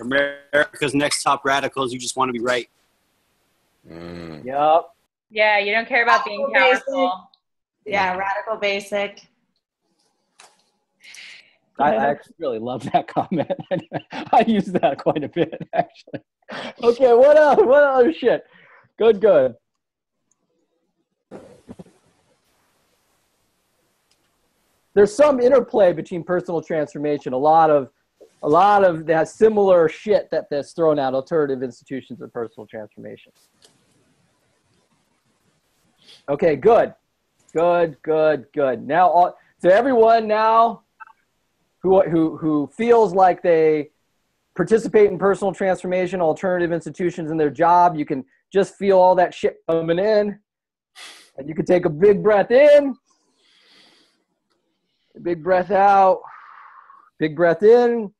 America's next top radicals. You just want to be right. Mm. Yep. Yeah, you don't care about being Basic. powerful. Yeah, radical basic. I, I actually really love that comment. I use that quite a bit, actually. Okay, what else? What other shit? Good, good. There's some interplay between personal transformation. A lot of, a lot of that similar shit that that's thrown out alternative institutions of personal transformation. Okay, good, good, good, good. Now, all, so everyone now who, who, who feels like they participate in personal transformation, alternative institutions in their job, you can just feel all that shit coming in. And you can take a big breath in, big breath out, big breath in,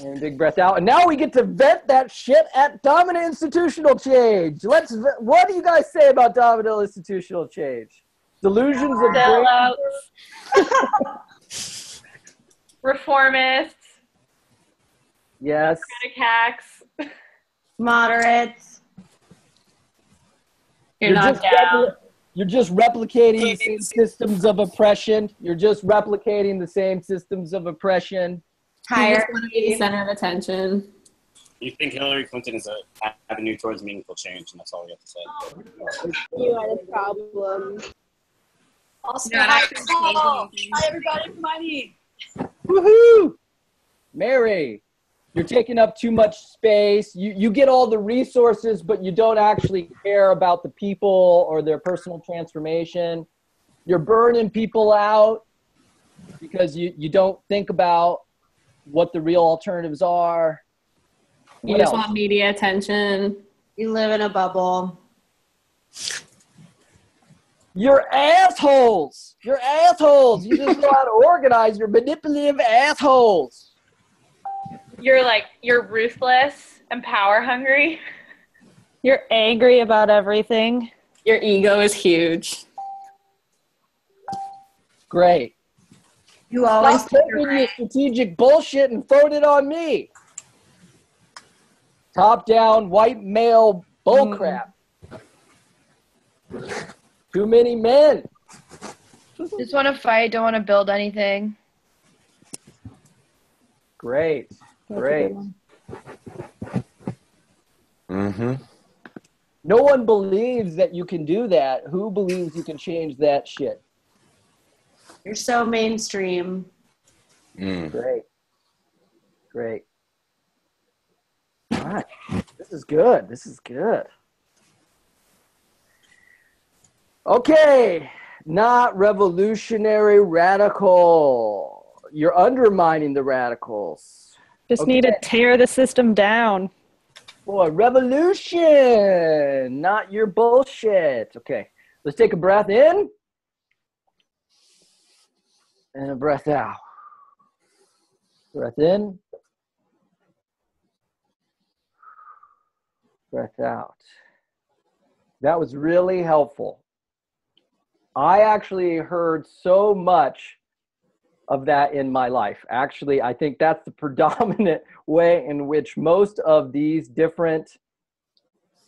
and big breath out. And now we get to vent that shit at dominant institutional change. Let's. What do you guys say about dominant institutional change? Delusions of Sellouts. Reformists, Yes. critic hacks. Moderates. You're not just down. repli- you're just replicating the same systems of oppression. You're just replicating the same systems of oppression. You just want to be the center of attention. You think Hillary Clinton is a avenue towards meaningful change, and that's all we have to say. You are the problem. Also, You're not hi, actually Paul. Oh, changing Hi, everybody from ID. Woohoo! Mary, you're taking up too much space. You, you get all the resources, but you don't actually care about the people or their personal transformation. You're burning people out because you, you don't think about what the real alternatives are. You What just else? want media attention. You live in a bubble. You're assholes. You're assholes. You just know how to organize. You're manipulative assholes. You're like you're ruthless and power hungry. You're angry about everything. Your ego is huge. Great. You always Stop taking your strategic bullshit and throwing it on me. Top down white male bullcrap. Mm. Too many men. Just want to fight, don't want to build anything. Great. Great. Mm-hmm. No one believes that you can do that. Who believes you can change that shit? You're so mainstream. Mm. Great. Great. All right. This is good. This is good. Okay. Not revolutionary radical. You're undermining the radicals. Just need to tear the system down. Boy, revolution, not your bullshit. Okay, let's take a breath in and a breath out. Breath in, breath out. That was really helpful. I actually heard so much of that in my life. Actually, I think that's the predominant way in which most of these different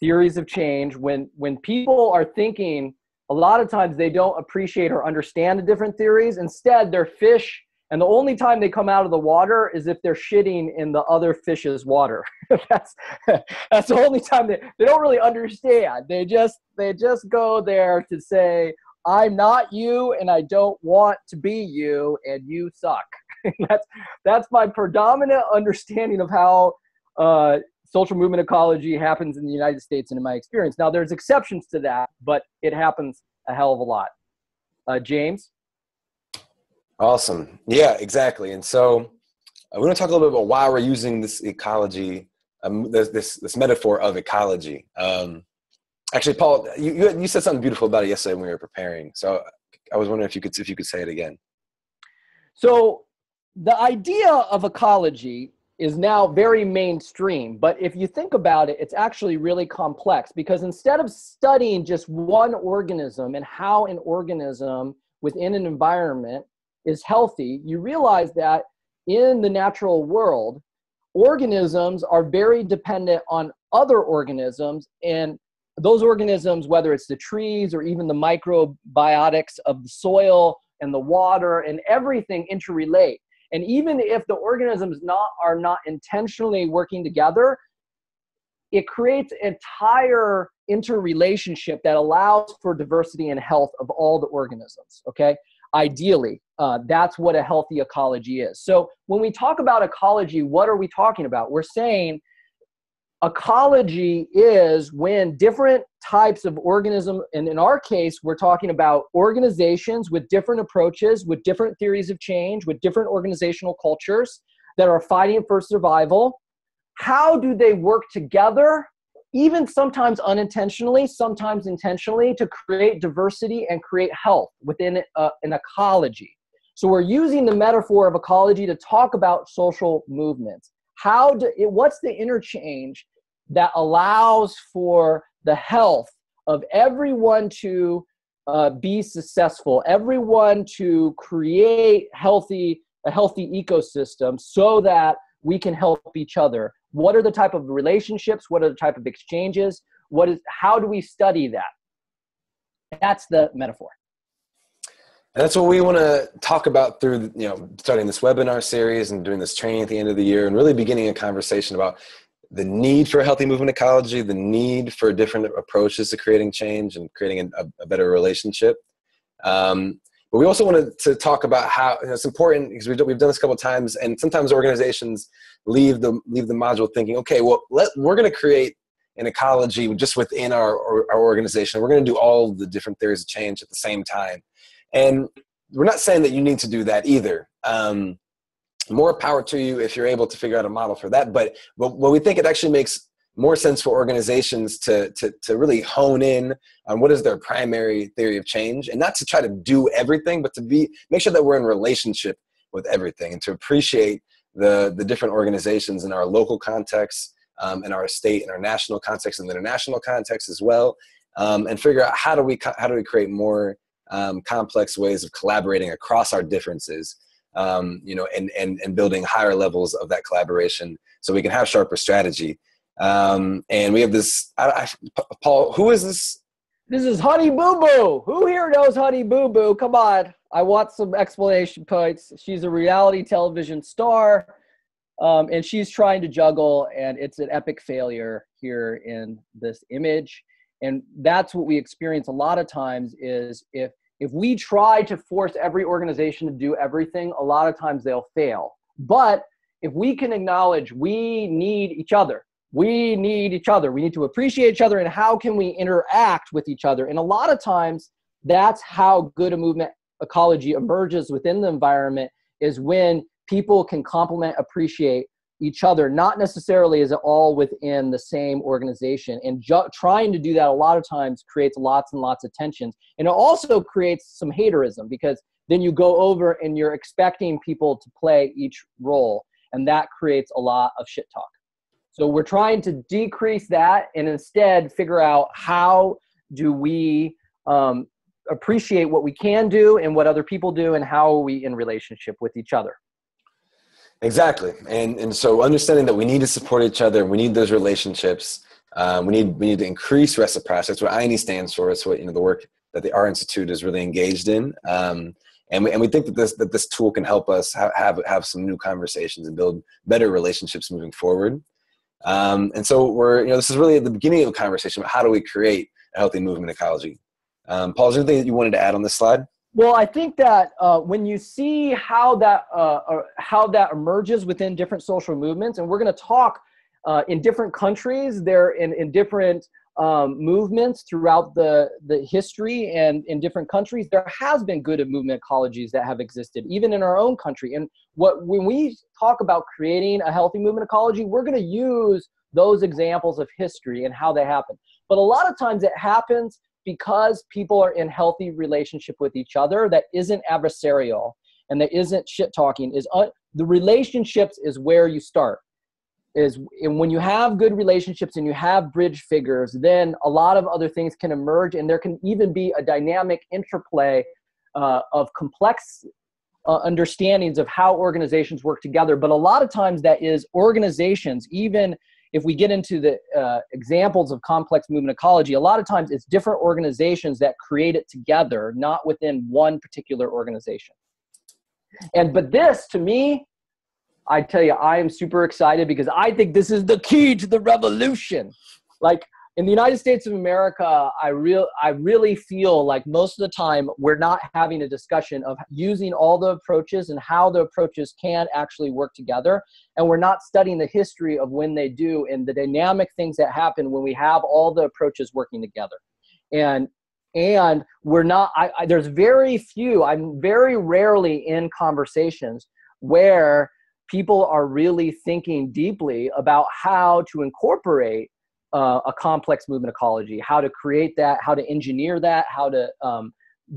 theories of change when when people are thinking a lot of times they don't appreciate or understand the different theories. Instead they're fish and the only time they come out of the water is if they're shitting in the other fish's water. That's that's the only time they, they don't really understand. They just they just go there to say I'm not you and I don't want to be you and you suck. that's that's my predominant understanding of how uh, social movement ecology happens in the United States and in my experience. Now there's exceptions to that, but it happens a hell of a lot. Uh, James. Awesome. Yeah, exactly. And so we're going to talk a little bit about why we're using this ecology, um, this, this, this metaphor of ecology. Um, actually, Paul, you, you, said something beautiful about it yesterday when we were preparing. So I was wondering if you could if you could say it again. So the idea of ecology is now very mainstream, but if you think about it, it's actually really complex because instead of studying just one organism and how an organism within an environment is healthy, you realize that in the natural world, organisms are very dependent on other organisms and those organisms, whether it's the trees or even the microbiotics of the soil and the water and everything interrelate. And even if the organisms not are not intentionally working together, it creates an entire interrelationship that allows for diversity and health of all the organisms. Okay, ideally, uh, that's what a healthy ecology is. So when we talk about ecology, what are we talking about? We're saying ecology is when different types of organism and in our case we're talking about organizations with different approaches with different theories of change with different organizational cultures that are fighting for survival. How do they work together even sometimes unintentionally sometimes intentionally to create diversity and create health within uh, an ecology? So we're using the metaphor of ecology to talk about social movements. How do what's the interchange that allows for the health of everyone to uh, be successful, everyone to create healthy a healthy ecosystem so that we can help each other. What are the type of relationships? What are the type of exchanges? What is how do we study that? That's the metaphor. That's what we want to talk about through you know starting this webinar series and doing this training at the end of the year and really beginning a conversation about the need for a healthy movement ecology, the need for different approaches to creating change and creating a, a better relationship. Um, but we also wanted to talk about how you know, it's important because we've, we've done this a couple times, and sometimes organizations leave the leave the module thinking, okay, well, let, we're going to create an ecology just within our our organization. We're going to do all the different theories of change at the same time, and we're not saying that you need to do that either. Um, more power to you if you're able to figure out a model for that. But what, we think it actually makes more sense for organizations to, to, to really hone in on what is their primary theory of change and not to try to do everything, but to be make sure that we're in relationship with everything and to appreciate the, the different organizations in our local context, um, in our state, in our national context, and the international context as well, um, and figure out how do we how do we create more um, complex ways of collaborating across our differences um, you know, and, and, and building higher levels of that collaboration so we can have sharper strategy. Um, and we have this, I, I, Paul, who is this? This is Honey Boo Boo. Who here knows Honey Boo Boo? Come on. I want some explanation points. She's a reality television star. Um, and she's trying to juggle, and it's an epic failure here in this image. And that's what we experience a lot of times is if if we try to force every organization to do everything, a lot of times they'll fail. But if we can acknowledge we need each other, we need each other, we need to appreciate each other, and how can we interact with each other? And a lot of times, that's how good a movement ecology emerges within the environment is when people can complement, appreciate, each other, not necessarily is it all within the same organization. And ju- trying to do that a lot of times creates lots and lots of tensions. And it also creates some haterism because then you go over and you're expecting people to play each role. And that creates a lot of shit talk. So we're trying to decrease that and instead figure out how do we um, appreciate what we can do and what other people do and how are we in relationship with each other. Exactly, and and so understanding that we need to support each other, we need those relationships. Um, we need we need to increase reciprocity. That's what Ayni stands for. It's what you know the work that the Ayni Institute is really engaged in. Um, and we, and we think that this that this tool can help us have have, have some new conversations and build better relationships moving forward. Um, and so we're you know this is really at the beginning of a conversation about how do we create a healthy movement ecology. Um, Paul, is there anything that you wanted to add on this slide? Well, I think that uh, when you see how that uh, uh, how that emerges within different social movements, and we're going to talk uh, in different countries, they're in in different um, movements throughout the the history and in different countries, there has been good movement ecologies that have existed, even in our own country. And what when we talk about creating a healthy movement ecology, we're going to use those examples of history and how they happen. But a lot of times it happens because people are in healthy relationship with each other that isn't adversarial and that isn't shit talking is un- the relationships is where you start. Is and when you have good relationships and you have bridge figures then a lot of other things can emerge and there can even be a dynamic interplay uh, of complex uh, understandings of how organizations work together. But a lot of times that is organizations even if we get into the uh, examples of complex movement ecology, a lot of times it's different organizations that create it together, not within one particular organization. And but this, to me, I tell you, I am super excited because I think this is the key to the revolution. Like in the United States of America, I real I really feel like most of the time we're not having a discussion of using all the approaches and how the approaches can actually work together, and we're not studying the history of when they do and the dynamic things that happen when we have all the approaches working together, and and we're not. I, I there's very few. I'm very rarely in conversations where people are really thinking deeply about how to incorporate uh, a complex movement ecology, how to create that, how to engineer that, how to um,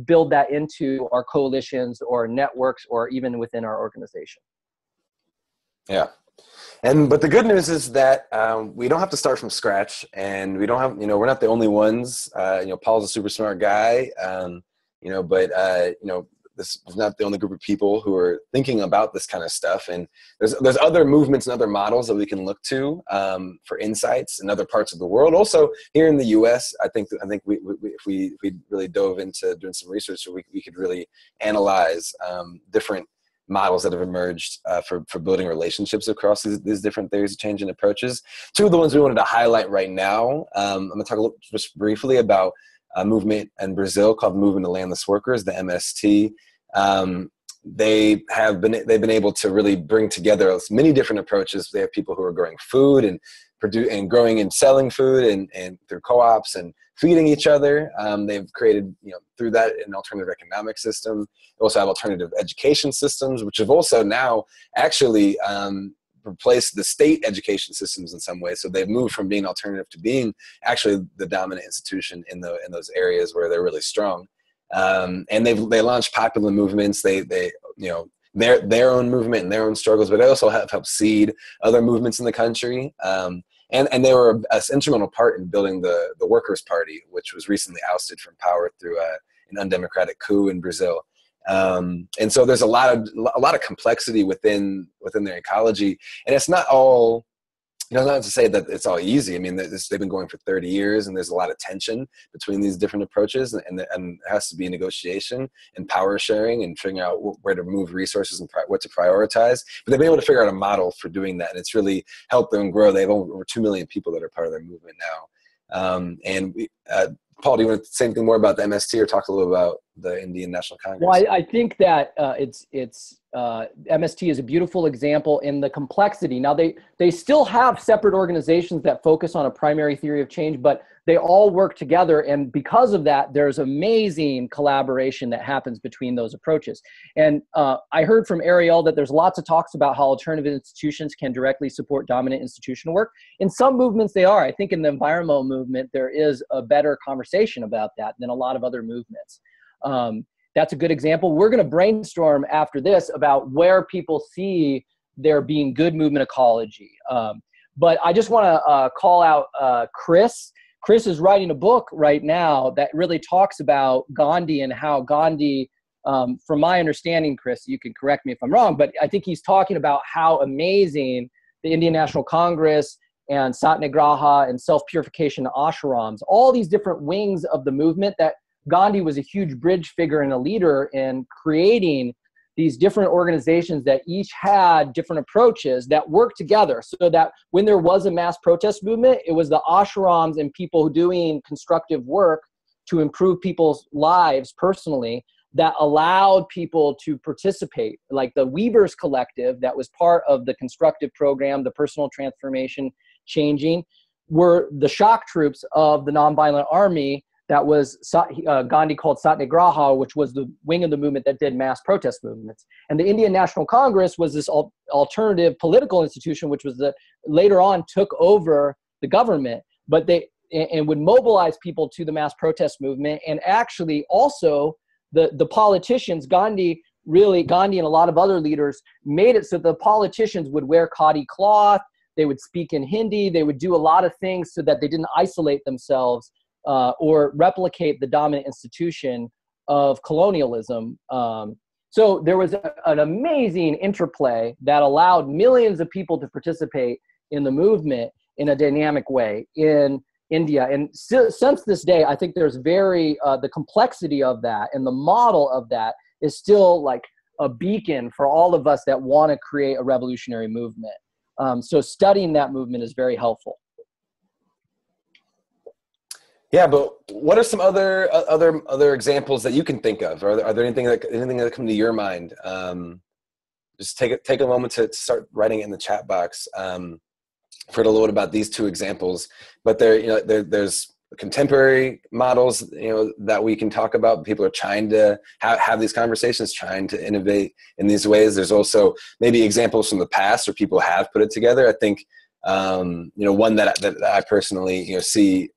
build that into our coalitions or networks or even within our organization. Yeah. And but the good news is that um, we don't have to start from scratch, and we don't have you know we're not the only ones. Uh, you know, Paul's a super smart guy. Um, you know, but uh, you know this is not the only group of people who are thinking about this kind of stuff. And there's there's other movements and other models that we can look to um, for insights in other parts of the world. Also here in the us i think i think we, we if we if we really dove into doing some research we, we could really analyze um, different models that have emerged uh, for, for building relationships across these, these different theories of change and approaches. Two of the ones we wanted to highlight right now um, i'm going to talk a little, just briefly about movement in Brazil called Movement of Landless Workers, the MST. Um, they have been they've been able to really bring together many different approaches. They have people who are growing food and produce and growing and selling food and, and through co-ops and feeding each other. Um, they've created you know through that an alternative economic system. They also have alternative education systems, which have also now actually um, replaced the state education systems in some ways. So they've moved from being alternative to being actually the dominant institution in the in those areas where they're really strong. Um, and they've they launched popular movements. They they you know their their own movement and their own struggles, but they also have helped seed other movements in the country. Um, and and they were an instrumental part in building the the Workers' Party, which was recently ousted from power through a, an undemocratic coup in Brazil. Um, and so there's a lot of a lot of complexity within within their ecology, and it's not all you know, not to say that it's all easy. I mean, they've been going for 30 years, and there's a lot of tension between these different approaches, and, and, and it has to be negotiation and power sharing and figuring out where to move resources and what to prioritize. But they've been able to figure out a model for doing that, and it's really helped them grow. They have over 2 million people that are part of their movement now. Um, and we, uh, Paul, do you want to say anything more about the MST or talk a little about the Indian National Congress? Well, I, I think that uh, it's it's uh, MST is a beautiful example in the complexity. Now they they still have separate organizations that focus on a primary theory of change, but they all work together, and because of that, there's amazing collaboration that happens between those approaches. And uh, I heard from Ariel that there's lots of talks about how alternative institutions can directly support dominant institutional work. In some movements, they are. I think in the environmental movement, there is a better conversation about that than a lot of other movements. Um, that's a good example. We're going to brainstorm after this about where people see there being good movement ecology. Um, but I just want to uh, call out uh, Chris. Chris is writing a book right now that really talks about Gandhi and how Gandhi, um, from my understanding, Chris, you can correct me if I'm wrong, but I think he's talking about how amazing the Indian National Congress and Satyagraha and self purification ashrams, all these different wings of the movement that Gandhi was a huge bridge figure and a leader in creating these different organizations that each had different approaches that worked together so that when there was a mass protest movement, it was the ashrams and people doing constructive work to improve people's lives personally that allowed people to participate, like the Weavers Collective, that was part of the constructive program, the personal transformation changing, were the shock troops of the nonviolent army that was uh, Gandhi called Satyagraha, which was the wing of the movement that did mass protest movements. And the Indian National Congress was this al- alternative political institution, which was the later on took over the government, but they and would mobilize people to the mass protest movement and actually also the the politicians gandhi really gandhi and a lot of other leaders made it so the politicians would wear khadi cloth they would speak in hindi they would do a lot of things so that they didn't isolate themselves uh, or replicate the dominant institution of colonialism um, so there was a, an amazing interplay that allowed millions of people to participate in the movement in a dynamic way in India. And since this day, I think there's very, uh, the complexity of that and the model of that is still like a beacon for all of us that want to create a revolutionary movement. Um, so studying that movement is very helpful. Yeah, but what are some other other other examples that you can think of? Are there, are there anything that anything that come to your mind? Um, just take a, take a moment to, to start writing it in the chat box. Um, I've heard a little bit about these two examples, but there, you know, there, there's contemporary models, you know, that we can talk about. People are trying to have, have these conversations, trying to innovate in these ways. There's also maybe examples from the past where people have put it together. I think, um, you know, one that, that I personally, you know, see,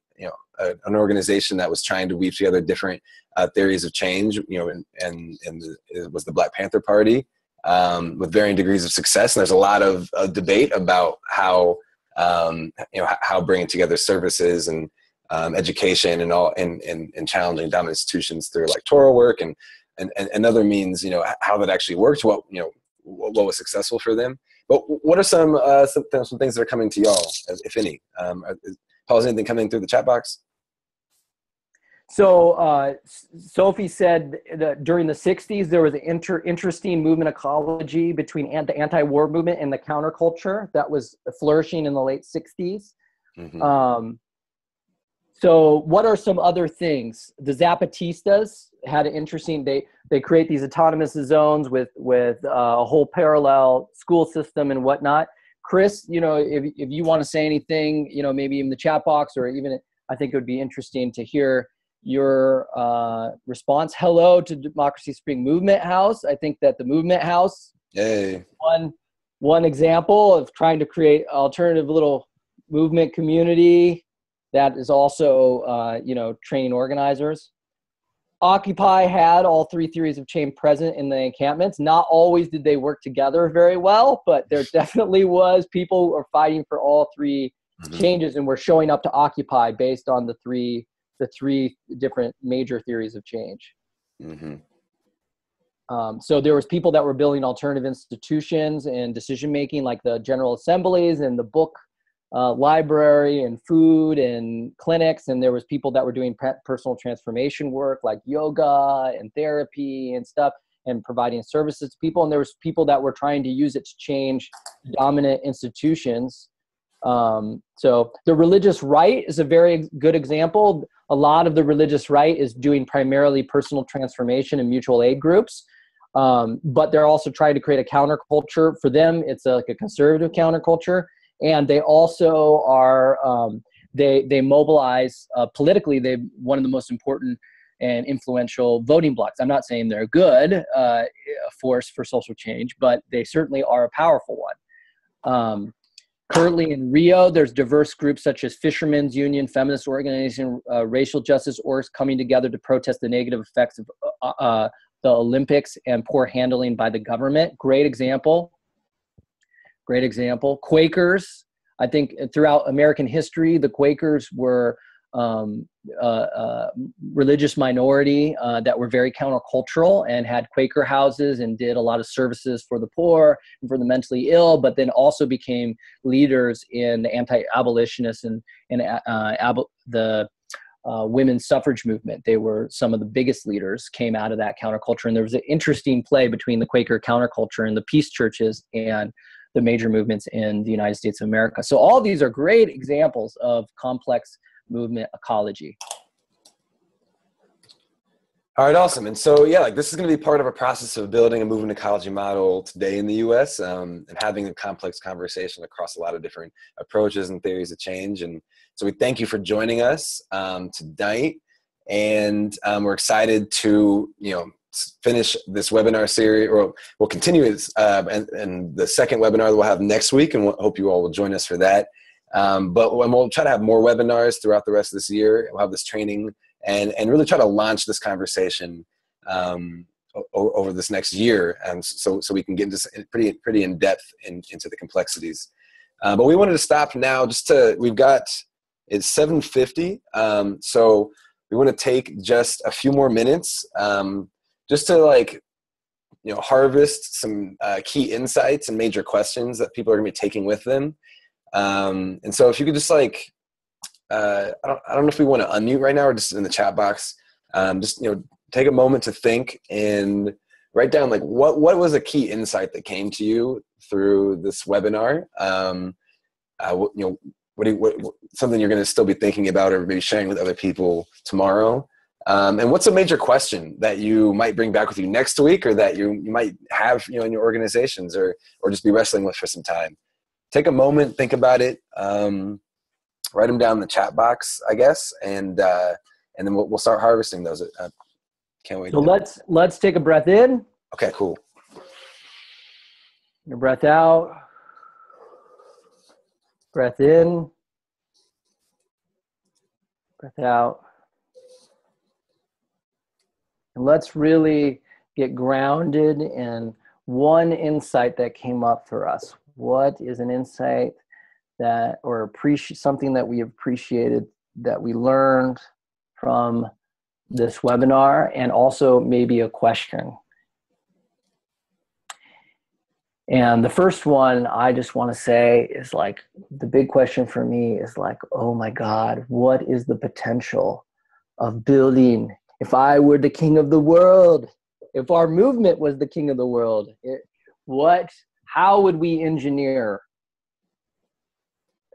a, an organization that was trying to weave together different uh, theories of change, you know, and, and, and the, it was the Black Panther Party um, with varying degrees of success. And there's a lot of debate about how, um, you know how bringing together services and um, education and all and, and, and challenging dominant institutions through electoral work and, and, and other means you know how that actually worked what you know what, was successful for them. But what are some uh, some, some things that are coming to y'all if any? Um, Paul, is anything coming through the chat box so uh, Sophie said that during the 60s, there was an inter- interesting movement ecology between the anti-war movement and the counterculture that was flourishing in the late 60s. Mm-hmm. Um, so what are some other things? The Zapatistas had an interesting, they, they create these autonomous zones with, with uh, a whole parallel school system and whatnot. Chris, you know, if, if you want to say anything, you know, maybe in the chat box or even, I think it would be interesting to hear your uh, response. Hello to Democracy Spring Movement House. I think that the Movement House, hey. one one example of trying to create alternative little movement community that is also uh, you know training organizers. Occupy had all three theories of change present in the encampments. Not always did they work together very well, but there definitely was people who are fighting for all 3 mm-hmm. changes and were showing up to Occupy based on the three the three different major theories of change. Mm-hmm. Um, so there was people that were building alternative institutions and decision making, like the General Assemblies and the book uh, library and food and clinics. And there was people that were doing personal transformation work, like yoga and therapy and stuff, and providing services to people. And there was people that were trying to use it to change dominant institutions um, so the religious right is a very good example. A lot of the religious right is doing primarily personal transformation and mutual aid groups. Um, but they're also trying to create a counterculture. For them, it's a, like a conservative counterculture, and they also are um, they they mobilize uh, politically. They one of the most important and influential voting blocs. I'm not saying they're good uh, force for social change, but they certainly are a powerful one. Um, Currently in Rio, there's diverse groups such as Fishermen's Union, Feminist Organization, uh, Racial Justice Orgs coming together to protest the negative effects of uh, uh, the Olympics and poor handling by the government. Great example. Great example. Quakers, I think throughout American history, the Quakers were um, uh, uh, religious minority uh, that were very countercultural and had Quaker houses and did a lot of services for the poor and for the mentally ill, but then also became leaders in the anti-abolitionist and, and uh, ab- the uh, women's suffrage movement. They were some of the biggest leaders, came out of that counterculture. And there was an interesting play between the Quaker counterculture and the peace churches and the major movements in the United States of America. So all these are great examples of complex movement ecology. All right, awesome. And so, yeah, like this is going to be part of a process of building a movement ecology model today in the U.S. Um, and having a complex conversation across a lot of different approaches and theories of change. And so, we thank you for joining us um, tonight, and um, we're excited to, you know, finish this webinar series, or we'll continue it. Uh, and, and, the second webinar that we'll have next week, and we'll, hope you all will join us for that. Um, but we'll try to have more webinars throughout the rest of this year. We'll have this training and and really try to launch this conversation um, o- over this next year, so so we can get into pretty pretty in depth in, into the complexities. Uh, but we wanted to stop now, just to we've got it's seven fifty, um, so we want to take just a few more minutes, um, just to like you know harvest some uh, key insights and major questions that people are going to be taking with them. Um, and so if you could just like uh, I, don't, I don't know if we want to unmute right now or just in the chat box. Um, just you know, take a moment to think and write down like what what was a key insight that came to you through this webinar. Um, uh, you know, what, do you, what, something you're going to still be thinking about or maybe sharing with other people tomorrow. Um, and what's a major question that you might bring back with you next week, or that you, you might have you know in your organizations, or or just be wrestling with for some time? Take a moment, think about it. Um, write them down in the chat box, I guess, and uh, and then we'll, we'll start harvesting those. Uh, can't wait. So let's let's take a breath in. Okay, cool. Your breath out. Breath in. Breath out. And let's really get grounded in one insight that came up for us. What is an insight that or appreciate something that we appreciated that we learned from this webinar and also maybe a question? And the first one i just want to say is like the big question for me is like oh my god what is the potential of building? If i were the king of the world if our movement was the king of the world it, what how would we engineer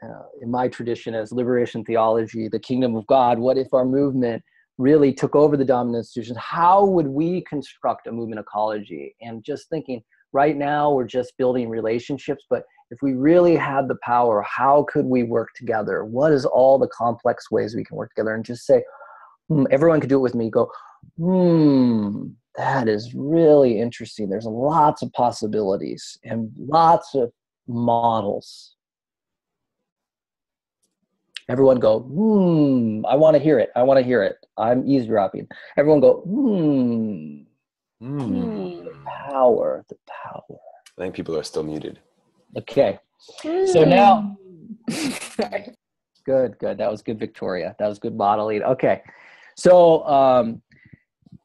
uh, in my tradition as liberation theology, the kingdom of God, what if our movement really took over the dominant institutions? How would we construct a movement ecology? And just thinking, right now we're just building relationships, but if we really had the power, how could we work together? What is all the complex ways we can work together? And just say, hmm, everyone could do it with me. Go, hmm, that is really interesting. There's lots of possibilities and lots of models Everyone go, hmm, I want to hear it. I want to hear it. I'm eavesdropping. Everyone go, hmm. Mm. The power, the power. I think people are still muted. Okay. So now, good, good. That was good, Victoria. That was good modeling. Okay. So, um,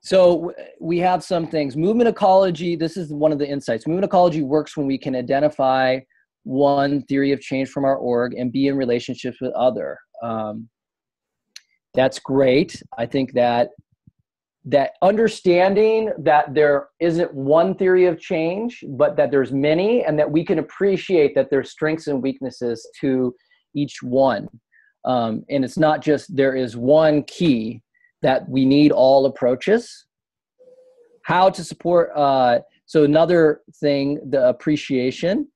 so we have some things. Movement ecology, this is one of the insights. Movement ecology works when we can identify one theory of change from our org and be in relationships with other um, that's great i think that that understanding that there isn't one theory of change but that there's many and that we can appreciate that there's strengths and weaknesses to each one um, and it's not just there is one key that we need all approaches. How to support uh, so another thing the appreciation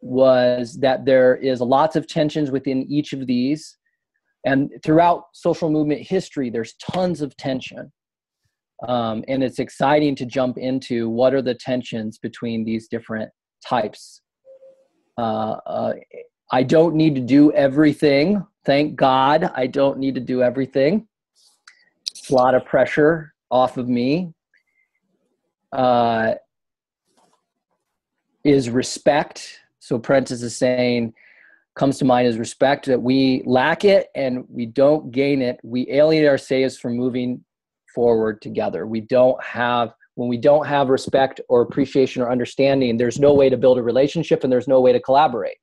was that there is lots of tensions within each of these. And throughout social movement history there's tons of tension. Um, and it's exciting to jump into what are the tensions between these different types. Uh, uh, i don't need to do everything. Thank god i don't need to do everything a lot of pressure off of me uh, is respect so Prentice is saying, comes to mind is respect that we lack it and we don't gain it. We alienate ourselves from moving forward together. We don't have when we don't have respect or appreciation or understanding. There's no way to build a relationship and there's no way to collaborate.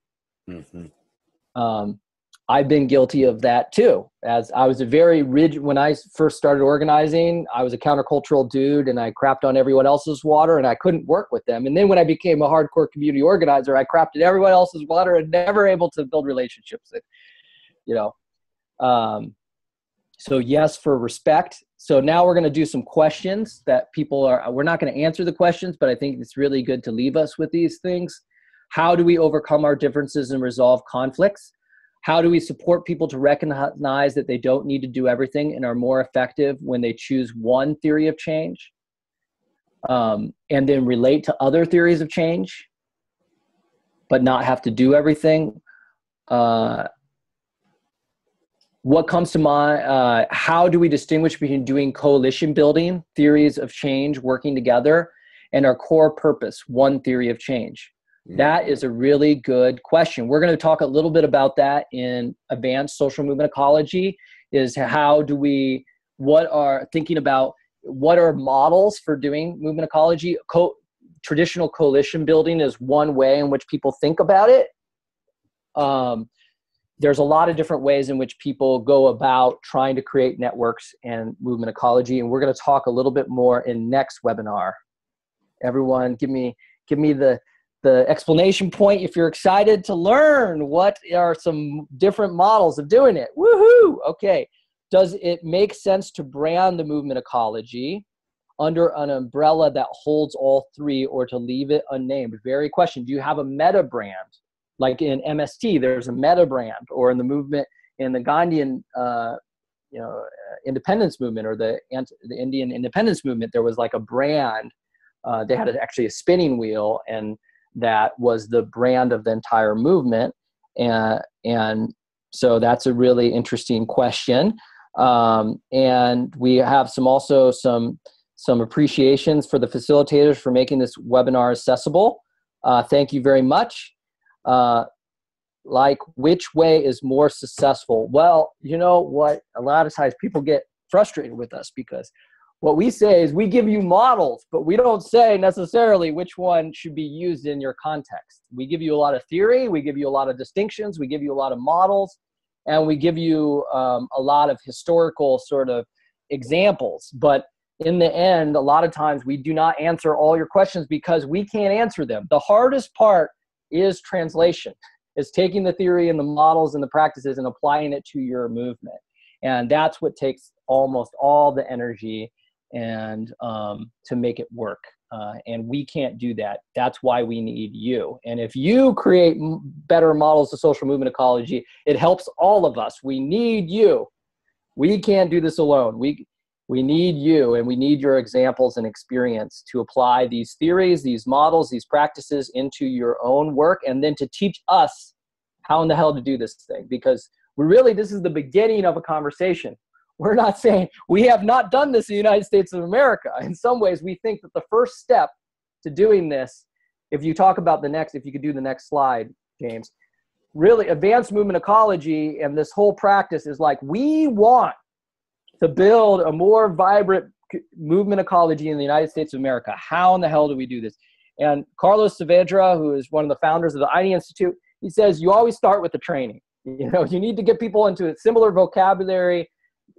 Mm-hmm. Um, I've been guilty of that too. As I was a very rigid when I first started organizing, I was a countercultural dude and I crapped on everyone else's water and I couldn't work with them. And then when I became a hardcore community organizer, I crapped in everyone else's water and never able to build relationships. That, you know, um, so yes for respect. So now we're going to do some questions that people are. We're not going to answer the questions, but I think it's really good to leave us with these things. How do we overcome our differences and resolve conflicts? How do we support people to recognize that they don't need to do everything and are more effective when they choose one theory of change? Um, and then relate to other theories of change, but not have to do everything. Uh, what comes to mind? Uh, how do we distinguish between doing coalition building, theories of change working together, and our core purpose, one theory of change? That is a really good question. We're going to talk a little bit about that in advanced social movement ecology. Is how do we, what are thinking about what are models for doing movement ecology? Co- traditional coalition building is one way in which people think about it. Um, there's a lot of different ways in which people go about trying to create networks and movement ecology, and we're going to talk a little bit more in next webinar. Everyone, give me give me the the explanation point if you're excited to learn what are some different models of doing it. Woohoo! Okay. Does it make sense to brand the movement ecology under an umbrella that holds all three or to leave it unnamed? Very question. Do you have a meta brand? Like in MST, there's a meta brand, or in the movement, in the Gandhian uh, you know, uh, independence movement or the, the Indian independence movement, there was like a brand. Uh, they had actually a spinning wheel and that was the brand of the entire movement. And and so that's a really interesting question. Um, and we have some also some some appreciations for the facilitators for making this webinar accessible. Uh, thank you very much. Uh, like which way is more successful? Well you know what? A lot of times people get frustrated with us because what we say is we give you models, but we don't say necessarily which one should be used in your context. We give you a lot of theory, we give you a lot of distinctions, we give you a lot of models, and we give you um, a lot of historical sort of examples. But in the end, a lot of times we do not answer all your questions because we can't answer them. The hardest part is translation, is taking the theory and the models and the practices and applying it to your movement. And that's what takes almost all the energy and um, to make it work. Uh, and we can't do that. That's why we need you. And if you create m- better models of social movement ecology, it helps all of us. We need you. We can't do this alone. We we need you, and we need your examples and experience to apply these theories, these models, these practices into your own work, and then to teach us how in the hell to do this thing. Because we really, this is the beginning of a conversation we're not saying we have not done this in the United States of America. In some ways, we think that the first step to doing this, if you talk about the next, if you could do the next slide, James, really advanced movement ecology and this whole practice is like we want to build a more vibrant movement ecology in the United States of America. How in the hell do we do this? And Carlos Saavedra, who is one of the founders of the Ayni Institute, he says you always start with the training. You know, you need to get people into a similar vocabulary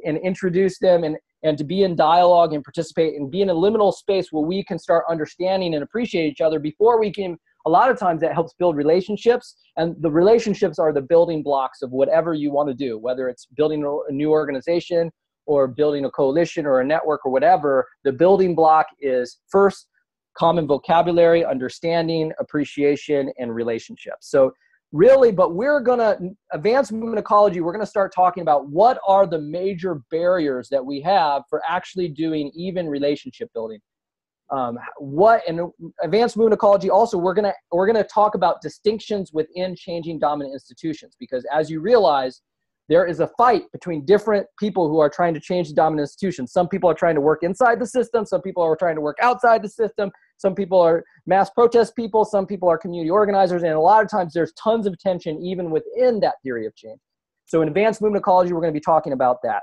and introduce them and and to be in dialogue and participate and be in a liminal space where we can start understanding and appreciate each other before we can a lot of times that helps build relationships. And the relationships are the building blocks of whatever you want to do whether it's building a new organization or building a coalition or a network or whatever. The building block is first common vocabulary understanding appreciation and relationships. So really but we're going to advanced movement ecology we're going to start talking about what are the major barriers that we have for actually doing even relationship building um, what and advanced movement ecology also we're to we're to talk about distinctions within changing dominant institutions because as you realize there is a fight between different people who are trying to change the dominant institution. Some people are trying to work inside the system, some people are trying to work outside the system, some people are mass protest people, some people are community organizers, and a lot of times there's tons of tension even within that theory of change. So in advanced movement ecology, we're going to be talking about that.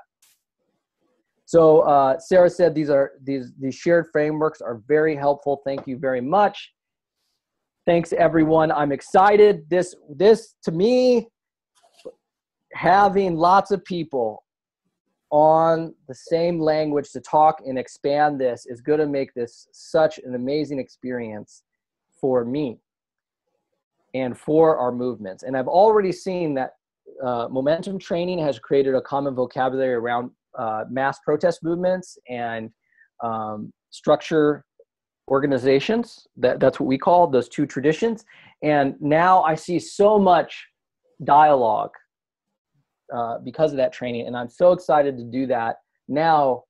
So uh, Sarah said these are these these shared frameworks are very helpful. Thank you very much. Thanks everyone. I'm excited. This this to me having lots of people on the same language to talk and expand this is going to make this such an amazing experience for me and for our movements. And I've already seen that uh, momentum training has created a common vocabulary around uh, mass protest movements and um, structure organizations. That, that's what we call those two traditions. And now I see so much dialogue uh, because of that training. And I'm so excited to do that now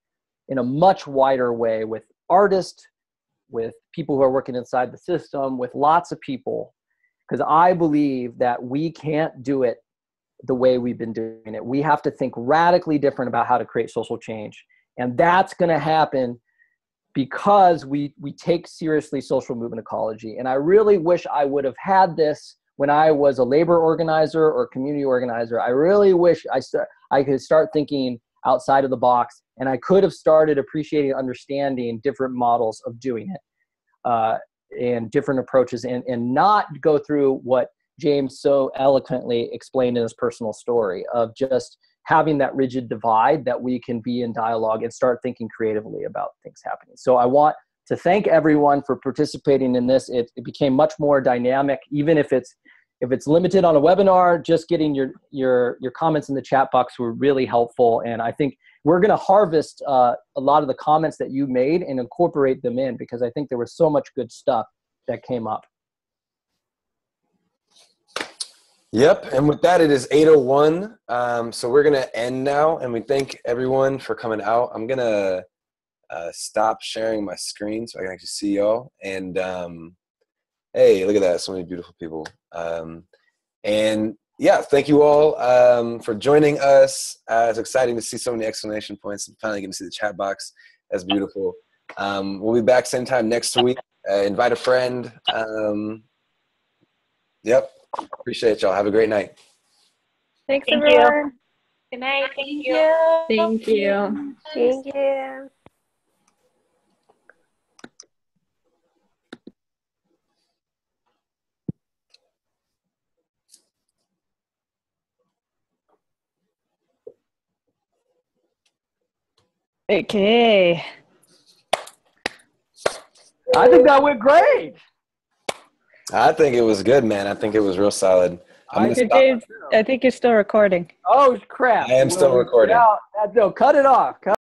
in a much wider way with artists, with people who are working inside the system, with lots of people. Because I believe that we can't do it the way we've been doing it. We have to think radically different about how to create social change. And that's going to happen because we we take seriously social movement ecology and i really wish i would have had this when i was a labor organizer or community organizer i really wish i i could start thinking outside of the box and i could have started appreciating understanding different models of doing it uh, and different approaches and, and not go through what james so eloquently explained in his personal story of just having that rigid divide that we can be in dialogue and start thinking creatively about things happening. So I want to thank everyone for participating in this. It, it became much more dynamic, even if it's if it's limited on a webinar, just getting your your your comments in the chat box were really helpful. And I think we're going to harvest uh, a lot of the comments that you made and incorporate them in because I think there was so much good stuff that came up. Yep, and with that, it is 8:01. Um, so we're gonna end now, and we thank everyone for coming out. I'm gonna uh, stop sharing my screen so I can actually see y'all. And um, hey, look at that! So many beautiful people. Um, and yeah, thank you all um, for joining us. Uh, it's exciting to see so many exclamation points. I'm finally getting to see the chat box. That's beautiful. Um, we'll be back same time next week. Uh, invite a friend. Um, yep. Appreciate y'all. Have a great night. Thanks, Thank everyone. you. Good night. Thank you. Thank you. Thank you. Okay. I think that went great. I think it was good, man. I think it was real solid. I'm gonna James, I think you're still recording. Oh crap! I am still recording. yeah, No, cut it off. Cut